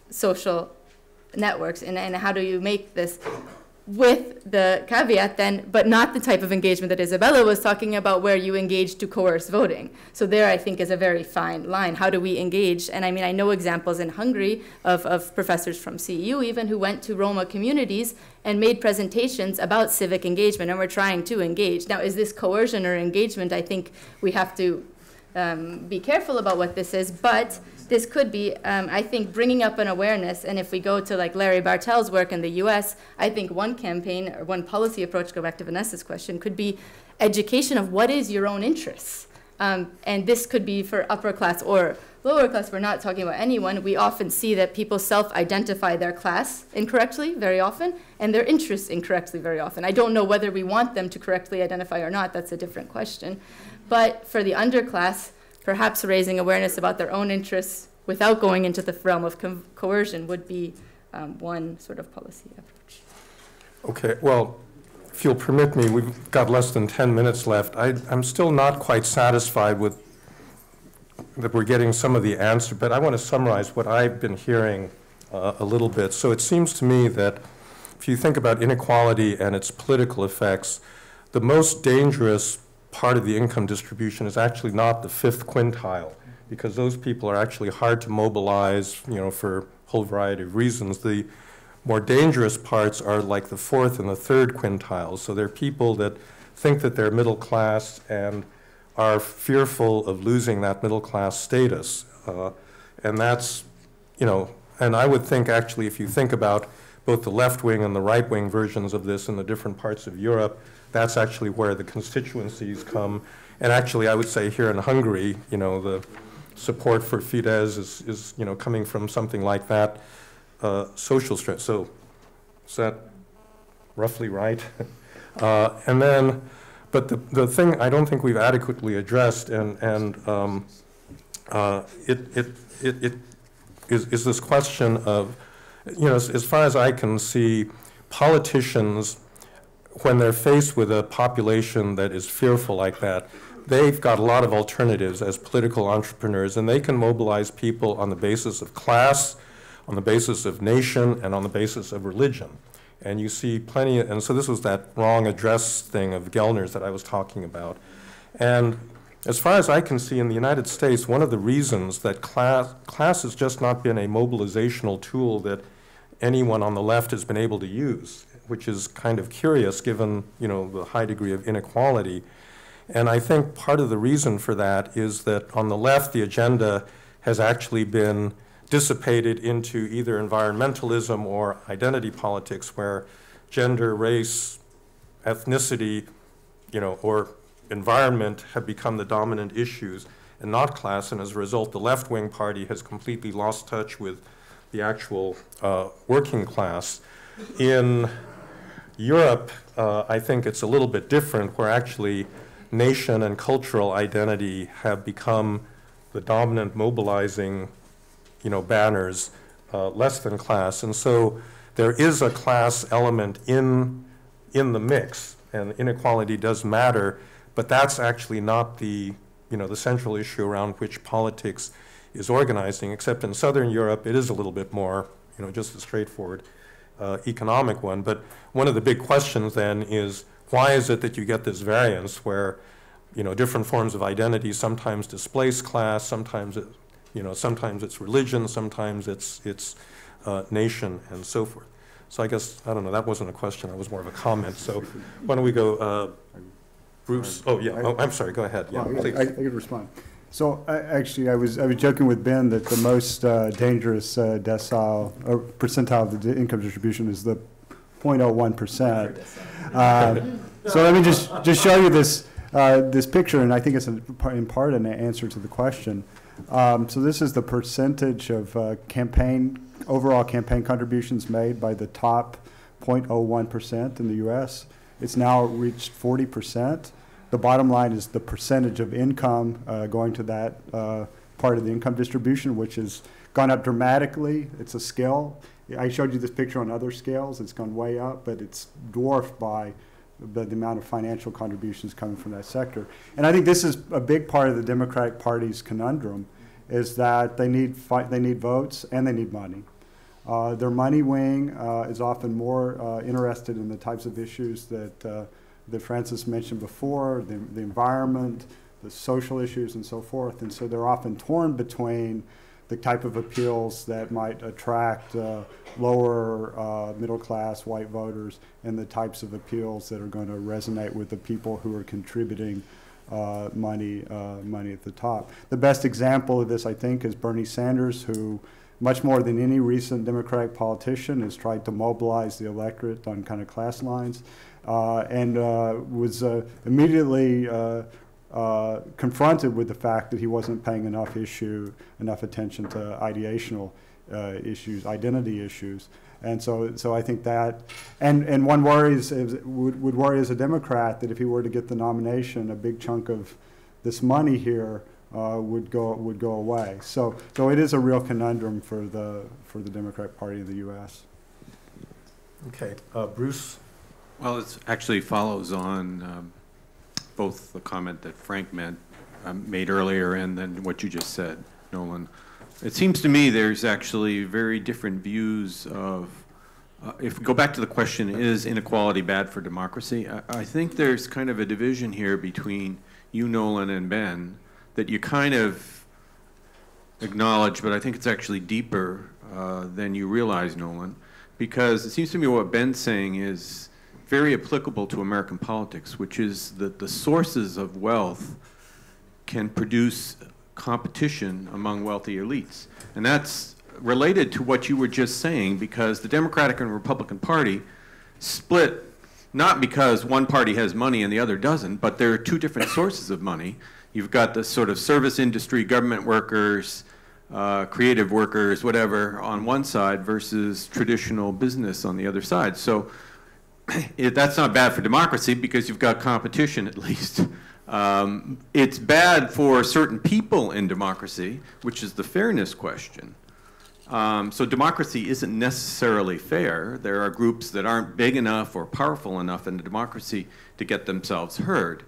social networks, and, and how do you make this with the caveat then, but not the type of engagement that Isabella was talking about where you engage to coerce voting. So there I think is a very fine line. How do we engage? And I mean, I know examples in Hungary of, of professors from CEU even who went to Roma communities and made presentations about civic engagement and were trying to engage. Now, is this coercion or engagement? I think we have to um, be careful about what this is, but this could be, um, I think, bringing up an awareness. And if we go to like Larry Bartels' work in the US, I think one campaign or one policy approach, go back to Vanessa's question, could be education of what is your own interests. Um, and this could be for upper class or lower class. We're not talking about anyone. We often see that people self identify their class incorrectly very often and their interests incorrectly very often. I don't know whether we want them to correctly identify or not. That's a different question. But for the underclass, perhaps raising awareness about their own interests without going into the realm of co coercion would be um, one sort of policy approach. Okay, well, if you'll permit me, we've got less than 10 minutes left. I, am still not quite satisfied with that we're getting some of the answer, but I want to summarize what I've been hearing uh, a little bit. So it seems to me that if you think about inequality and its political effects, the most dangerous part of the income distribution is actually not the fifth quintile, because those people are actually hard to mobilize, you know, for a whole variety of reasons. The more dangerous parts are like the fourth and the third quintiles. So they're people that think that they're middle class and are fearful of losing that middle class status. Uh, and that's, you know, and I would think actually if you think about both the left wing and the right wing versions of this in the different parts of Europe, that's actually where the constituencies come. And actually, I would say here in Hungary, you know, the support for Fidesz is, is you know, coming from something like that uh, social strength. So is that roughly right? uh, and then, but the, the thing I don't think we've adequately addressed, and, and um, uh, it, it, it, it is, is this question of, you know, as, as far as I can see, politicians when they're faced with a population that is fearful like that, they've got a lot of alternatives as political entrepreneurs, and they can mobilize people on the basis of class, on the basis of nation, and on the basis of religion. And you see plenty, of, and so this was that wrong address thing of Gellner's that I was talking about. And as far as I can see in the United States, one of the reasons that class, class has just not been a mobilizational tool that anyone on the left has been able to use which is kind of curious given you know the high degree of inequality. And I think part of the reason for that is that on the left, the agenda has actually been dissipated into either environmentalism or identity politics, where gender, race, ethnicity, you know, or environment have become the dominant issues and not class. And as a result, the left wing party has completely lost touch with the actual uh, working class. In Europe, uh, I think it's a little bit different, where actually nation and cultural identity have become the dominant mobilizing, you know, banners, uh, less than class. And so there is a class element in, in the mix, and inequality does matter, but that's actually not the, you know, the central issue around which politics is organizing, except in Southern Europe, it is a little bit more, you know, just a straightforward uh, economic one. But one of the big questions then is, why is it that you get this variance where, you know, different forms of identity sometimes displace class, sometimes it, you know, sometimes it's religion, sometimes it's, it's uh, nation, and so forth. So I guess, I don't know, that wasn't a question, that was more of a comment. So why don't we go, uh, Bruce, oh, yeah, oh, I'm sorry, go ahead, yeah, please. I I could respond. So I- actually, I was, I was joking with Ben that the most uh, dangerous uh, decile, or percentile of the income distribution is the 0.01%. Uh, So let me just, just show you this, uh, this picture, and I think it's a in part an answer to the question. Um, So this is the percentage of uh, campaign, overall campaign contributions made by the top 0.01% in the US. It's now reached 40%. The bottom line is the percentage of income uh, going to that uh, part of the income distribution, which has gone up dramatically. It's a scale. I showed you this picture on other scales. It's gone way up, but it's dwarfed by the, the amount of financial contributions coming from that sector. And I think this is a big part of the Democratic Party's conundrum, is that they need they need votes and they need money. Uh, their money wing uh, is often more uh, interested in the types of issues that uh, that Francis mentioned before, the, the environment, the social issues, and so forth. And so they're often torn between the type of appeals that might attract uh, lower uh, middle class white voters and the types of appeals that are going to resonate with the people who are contributing uh, money, uh, money at the top. The best example of this, I think, is Bernie Sanders, who much more than any recent Democratic politician has tried to mobilize the electorate on kind of class lines and uh, was uh, immediately uh, uh, confronted with the fact that he wasn't paying enough issue, enough attention to ideational uh, issues, identity issues. And so, so I think that, and, and one worries, would, would worry as a Democrat that if he were to get the nomination, a big chunk of this money here uh, would go would go away. So, so it is a real conundrum for the for the Democratic Party in the U.S. Okay, uh, Bruce? Well, it actually follows on um, both the comment that Frank meant, um, made earlier and then what you just said, Nolan. It seems to me there's actually very different views of, uh, if we go back to the question, is inequality bad for democracy? I, I think there's kind of a division here between you, Nolan, and Ben that you kind of acknowledge, but I think it's actually deeper uh, than you realize, Nolan, because it seems to me what Ben's saying is very applicable to American politics, which is that the sources of wealth can produce competition among wealthy elites. And that's related to what you were just saying because the Democratic and Republican Party split not because one party has money and the other doesn't, but there are two different sources of money. You've got the sort of service industry, government workers, uh, creative workers, whatever, on one side versus traditional business on the other side. So that's not bad for democracy because you've got competition at least. Um, it's bad for certain people in democracy, which is the fairness question. Um, so democracy isn't necessarily fair. There are groups that aren't big enough or powerful enough in a democracy to get themselves heard.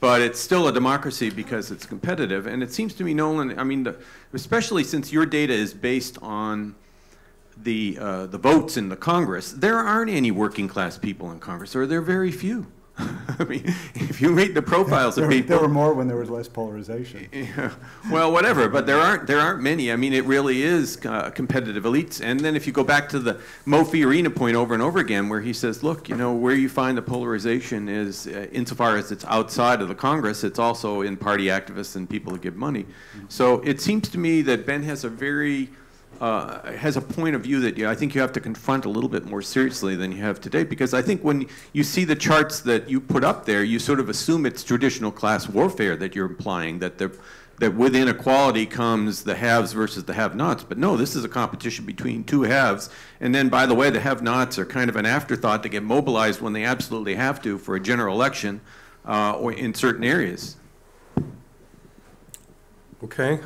But it's still a democracy because it's competitive. And it seems to me, Nolan, I mean, the, especially since your data is based on the, uh, the votes in the Congress, there aren't any working class people in Congress, or there are very few. I mean, if you read the profiles there, of people, there were more when there was less polarization. yeah, well, whatever, but there aren't there aren't many. I mean, it really is uh, competitive elites. And then if you go back to the Mo Fiorina point over and over again, where he says, look, you know, where you find the polarization is, uh, insofar as it's outside of the Congress, it's also in party activists and people who give money. So it seems to me that Ben has a very uh, has a point of view that yeah, I think you have to confront a little bit more seriously than you have today. Because I think when you see the charts that you put up there, you sort of assume it's traditional class warfare that you're implying, that, the, that with inequality comes the haves versus the have-nots. But no, this is a competition between two haves. And then, by the way, the have-nots are kind of an afterthought to get mobilized when they absolutely have to for a general election uh, or in certain areas. Okay.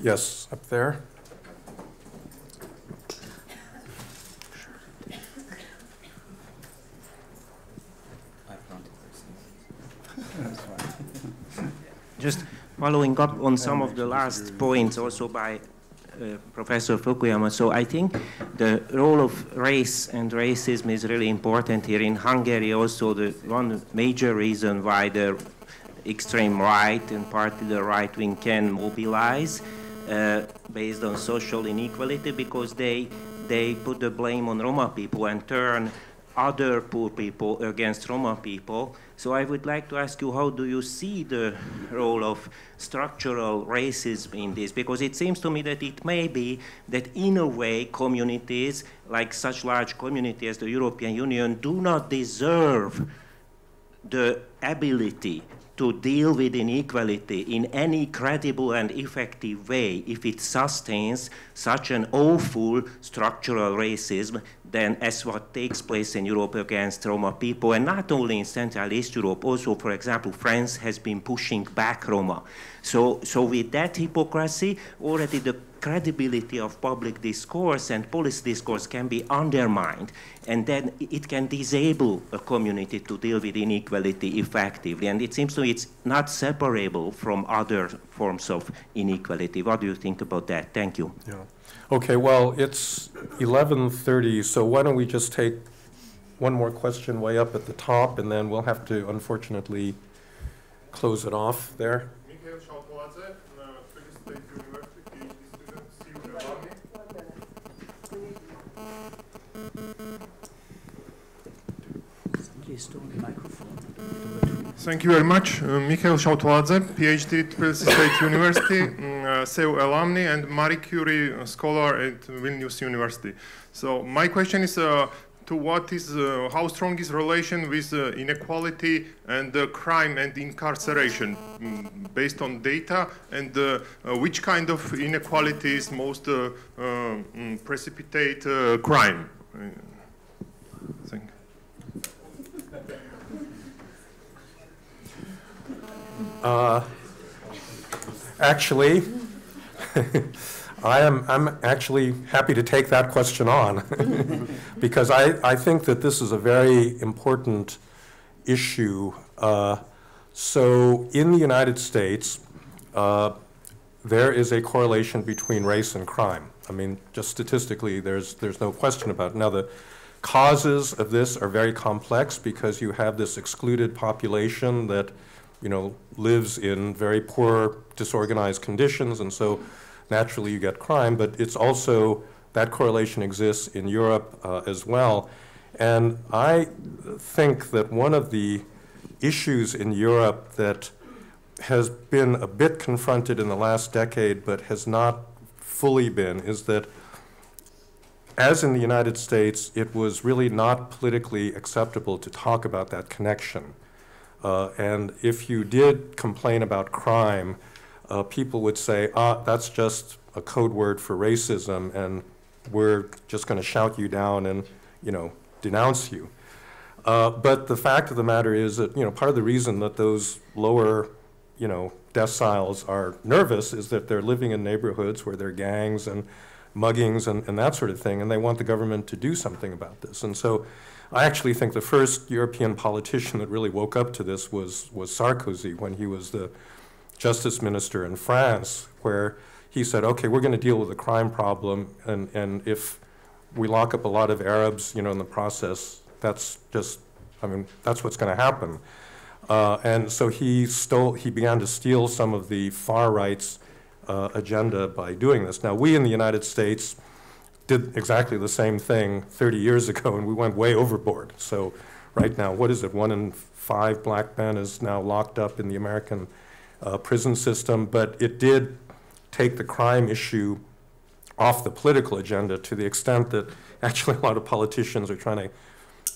Yes, up there. Just following up on some of the last points also by uh, Professor Fukuyama. So I think the role of race and racism is really important here. In Hungary, also the one major reason why the extreme right and partly the right wing can mobilize uh, based on social inequality because they they put the blame on Roma people and turn other poor people against Roma people. So I would like to ask you, how do you see the role of structural racism in this? Because it seems to me that it may be that in a way communities, like such large community as the European Union, do not deserve the ability to deal with inequality in any credible and effective way if it sustains such an awful structural racism than as what takes place in Europe against Roma people, and not only in Central East Europe, also, for example, France has been pushing back Roma. So, so with that hypocrisy, already the credibility of public discourse and policy discourse can be undermined, and then it can disable a community to deal with inequality effectively. And it seems to me it's not separable from other forms of inequality. What do you think about that? Thank you. Yeah. Okay, well, it's 11:30, so why don't we just take one more question way up at the top, and then we'll have to, unfortunately, close it off there. Thank you very much. Uh, Mikhail PhD at Tbilisi State University, mm, uh, CEU alumni, and Marie Curie scholar at Vilnius University. So my question is uh, to what is, uh, how strong is relation with uh, inequality and uh, crime and incarceration mm, based on data and uh, uh, which kind of inequalities most mm, precipitate crime? Thank you. Uh, actually, I am I'm actually happy to take that question on because I, I think that this is a very important issue. Uh, so in the United States, uh, there is a correlation between race and crime. I mean, just statistically, there's there's no question about it. Now the causes of this are very complex because you have this excluded population that you know, lives in very poor, disorganized conditions, and so naturally you get crime, but it's also, that correlation exists in Europe uh, as well. And I think that one of the issues in Europe that has been a bit confronted in the last decade, but has not fully been, is that as in the United States, it was really not politically acceptable to talk about that connection. Uh, and if you did complain about crime, uh, people would say, ah, that's just a code word for racism, and we're just going to shout you down and, you know, denounce you. Uh, but the fact of the matter is that, you know, part of the reason that those lower, you know, deciles are nervous is that they're living in neighborhoods where there are gangs and muggings and, and that sort of thing, and they want the government to do something about this. And so I actually think the first European politician that really woke up to this was, was Sarkozy when he was the justice minister in France, where he said, okay, we're going to deal with the crime problem, and, and if we lock up a lot of Arabs, you know, in the process, that's just, I mean, that's what's going to happen. Uh, and so he stole, he began to steal some of the far right's uh, agenda by doing this. Now, we in the United States, did exactly the same thing 30 years ago, and we went way overboard. So right now, what is it? One in five black men is now locked up in the American uh, prison system, but it did take the crime issue off the political agenda to the extent that actually a lot of politicians are trying to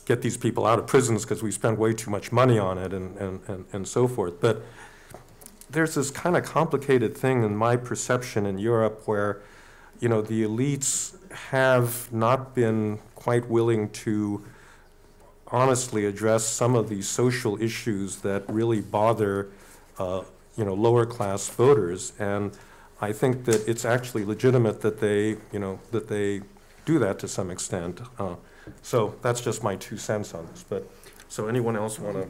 get these people out of prisons because we spend way too much money on it and, and, and, and so forth. But there's this kind of complicated thing in my perception in Europe where, you know, the elites have not been quite willing to honestly address some of these social issues that really bother uh, you know lower class voters and I think that it's actually legitimate that they you know that they do that to some extent uh, so that's just my two cents on this but so anyone else want to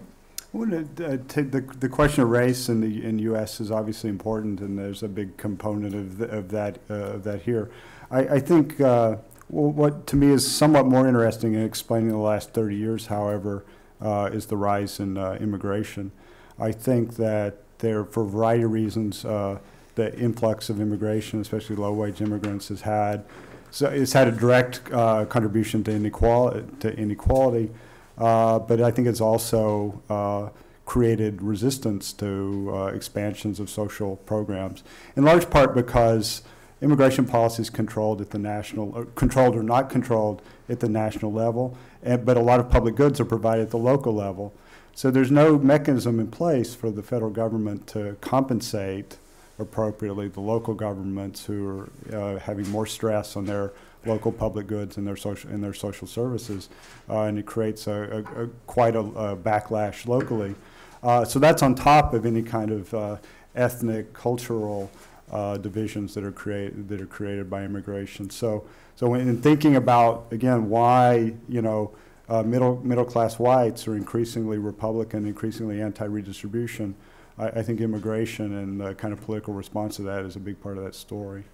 Well, uh, the, the question of race in the in U.S. is obviously important, and there's a big component of, the, of that uh, of that here. I, I think uh, what to me is somewhat more interesting in explaining the last 30 years, however, uh, is the rise in uh, immigration. I think that there, for a variety of reasons, uh, the influx of immigration, especially low-wage immigrants, has had so it's had a direct contribution to inequality. To inequality uh, but I think it's also uh, created resistance to uh, expansions of social programs, in large part because immigration policy is controlled at the national, uh, controlled or not controlled at the national level, and, but a lot of public goods are provided at the local level. So there's no mechanism in place for the federal government to compensate appropriately the local governments who are uh, having more stress on their local public goods and their social and their social services, uh, and it creates a, a, a quite a, a, backlash locally. Uh, so that's on top of any kind of uh, ethnic, cultural uh, divisions that are created that are created by immigration. So, so in thinking about again why you know uh, middle middle class whites are increasingly Republican, increasingly anti-redistribution. I, I think immigration and the kind of political response to that is a big part of that story.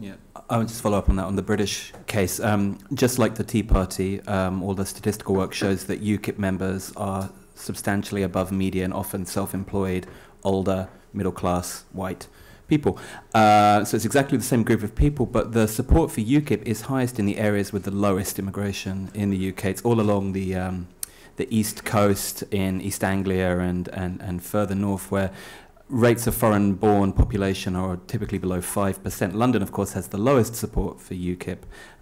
Yeah, I would just follow up on that on the British case. Um, just like the Tea Party, um, all the statistical work shows that UKIP members are substantially above median, often self-employed, older, middle-class, white people. Uh, so it's exactly the same group of people, but the support for UKIP is highest in the areas with the lowest immigration in the UK. It's all along the um, the east coast in East Anglia and, and, and further north where rates of foreign-born population are typically below 5%. London, of course, has the lowest support for UKIP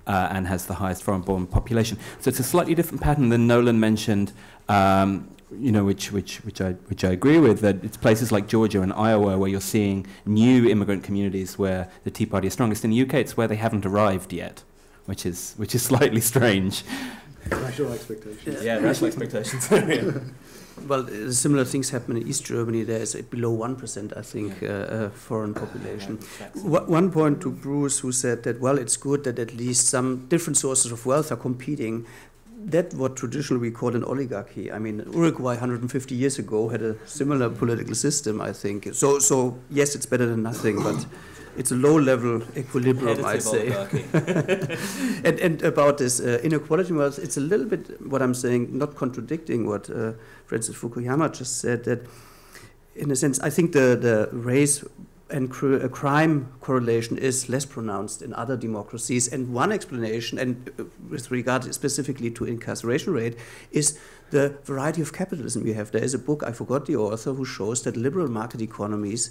uh, and has the highest foreign-born population. So it's a slightly different pattern than Nolan mentioned, um, you know, which, which, which, I, which I agree with, that it's places like Georgia and Iowa where you're seeing new immigrant communities where the Tea Party is strongest. In the UK, it's where they haven't arrived yet, which is, which is slightly strange. Rational expectations. Yeah, rational expectations. Well, uh, similar things happen in East Germany. There is below 1%, I think, uh, uh, foreign population. one point to Bruce, who said that, well, it's good that at least some different sources of wealth are competing. That what traditionally we call an oligarchy. I mean, Uruguay 150 years ago had a similar political system, I think. So, so yes, it's better than nothing, but it's a low level equilibrium, I'd say. and, and about this uh, inequality, well, it's a little bit what I'm saying, not contradicting what uh, Francis Fukuyama just said, that in a sense, I think the, the race and cr crime correlation is less pronounced in other democracies. And one explanation, and uh, with regard specifically to incarceration rate, is the variety of capitalism you have. There is a book, I forgot the author, who shows that liberal market economies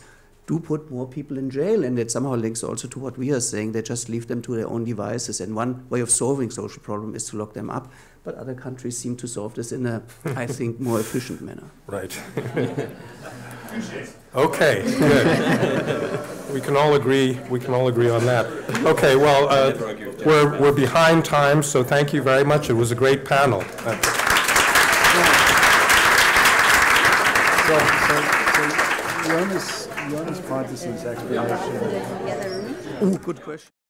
do put more people in jail, and it somehow links also to what we are saying. They just leave them to their own devices. And one way of solving social problem is to lock them up. But other countries seem to solve this in a, I think, more efficient manner. Right. okay, good. we can all agree. We can all agree on that. Okay. Well, uh, we're we're behind time, so thank you very much. It was a great panel. So, so, so Jonas, Explanation. Good question.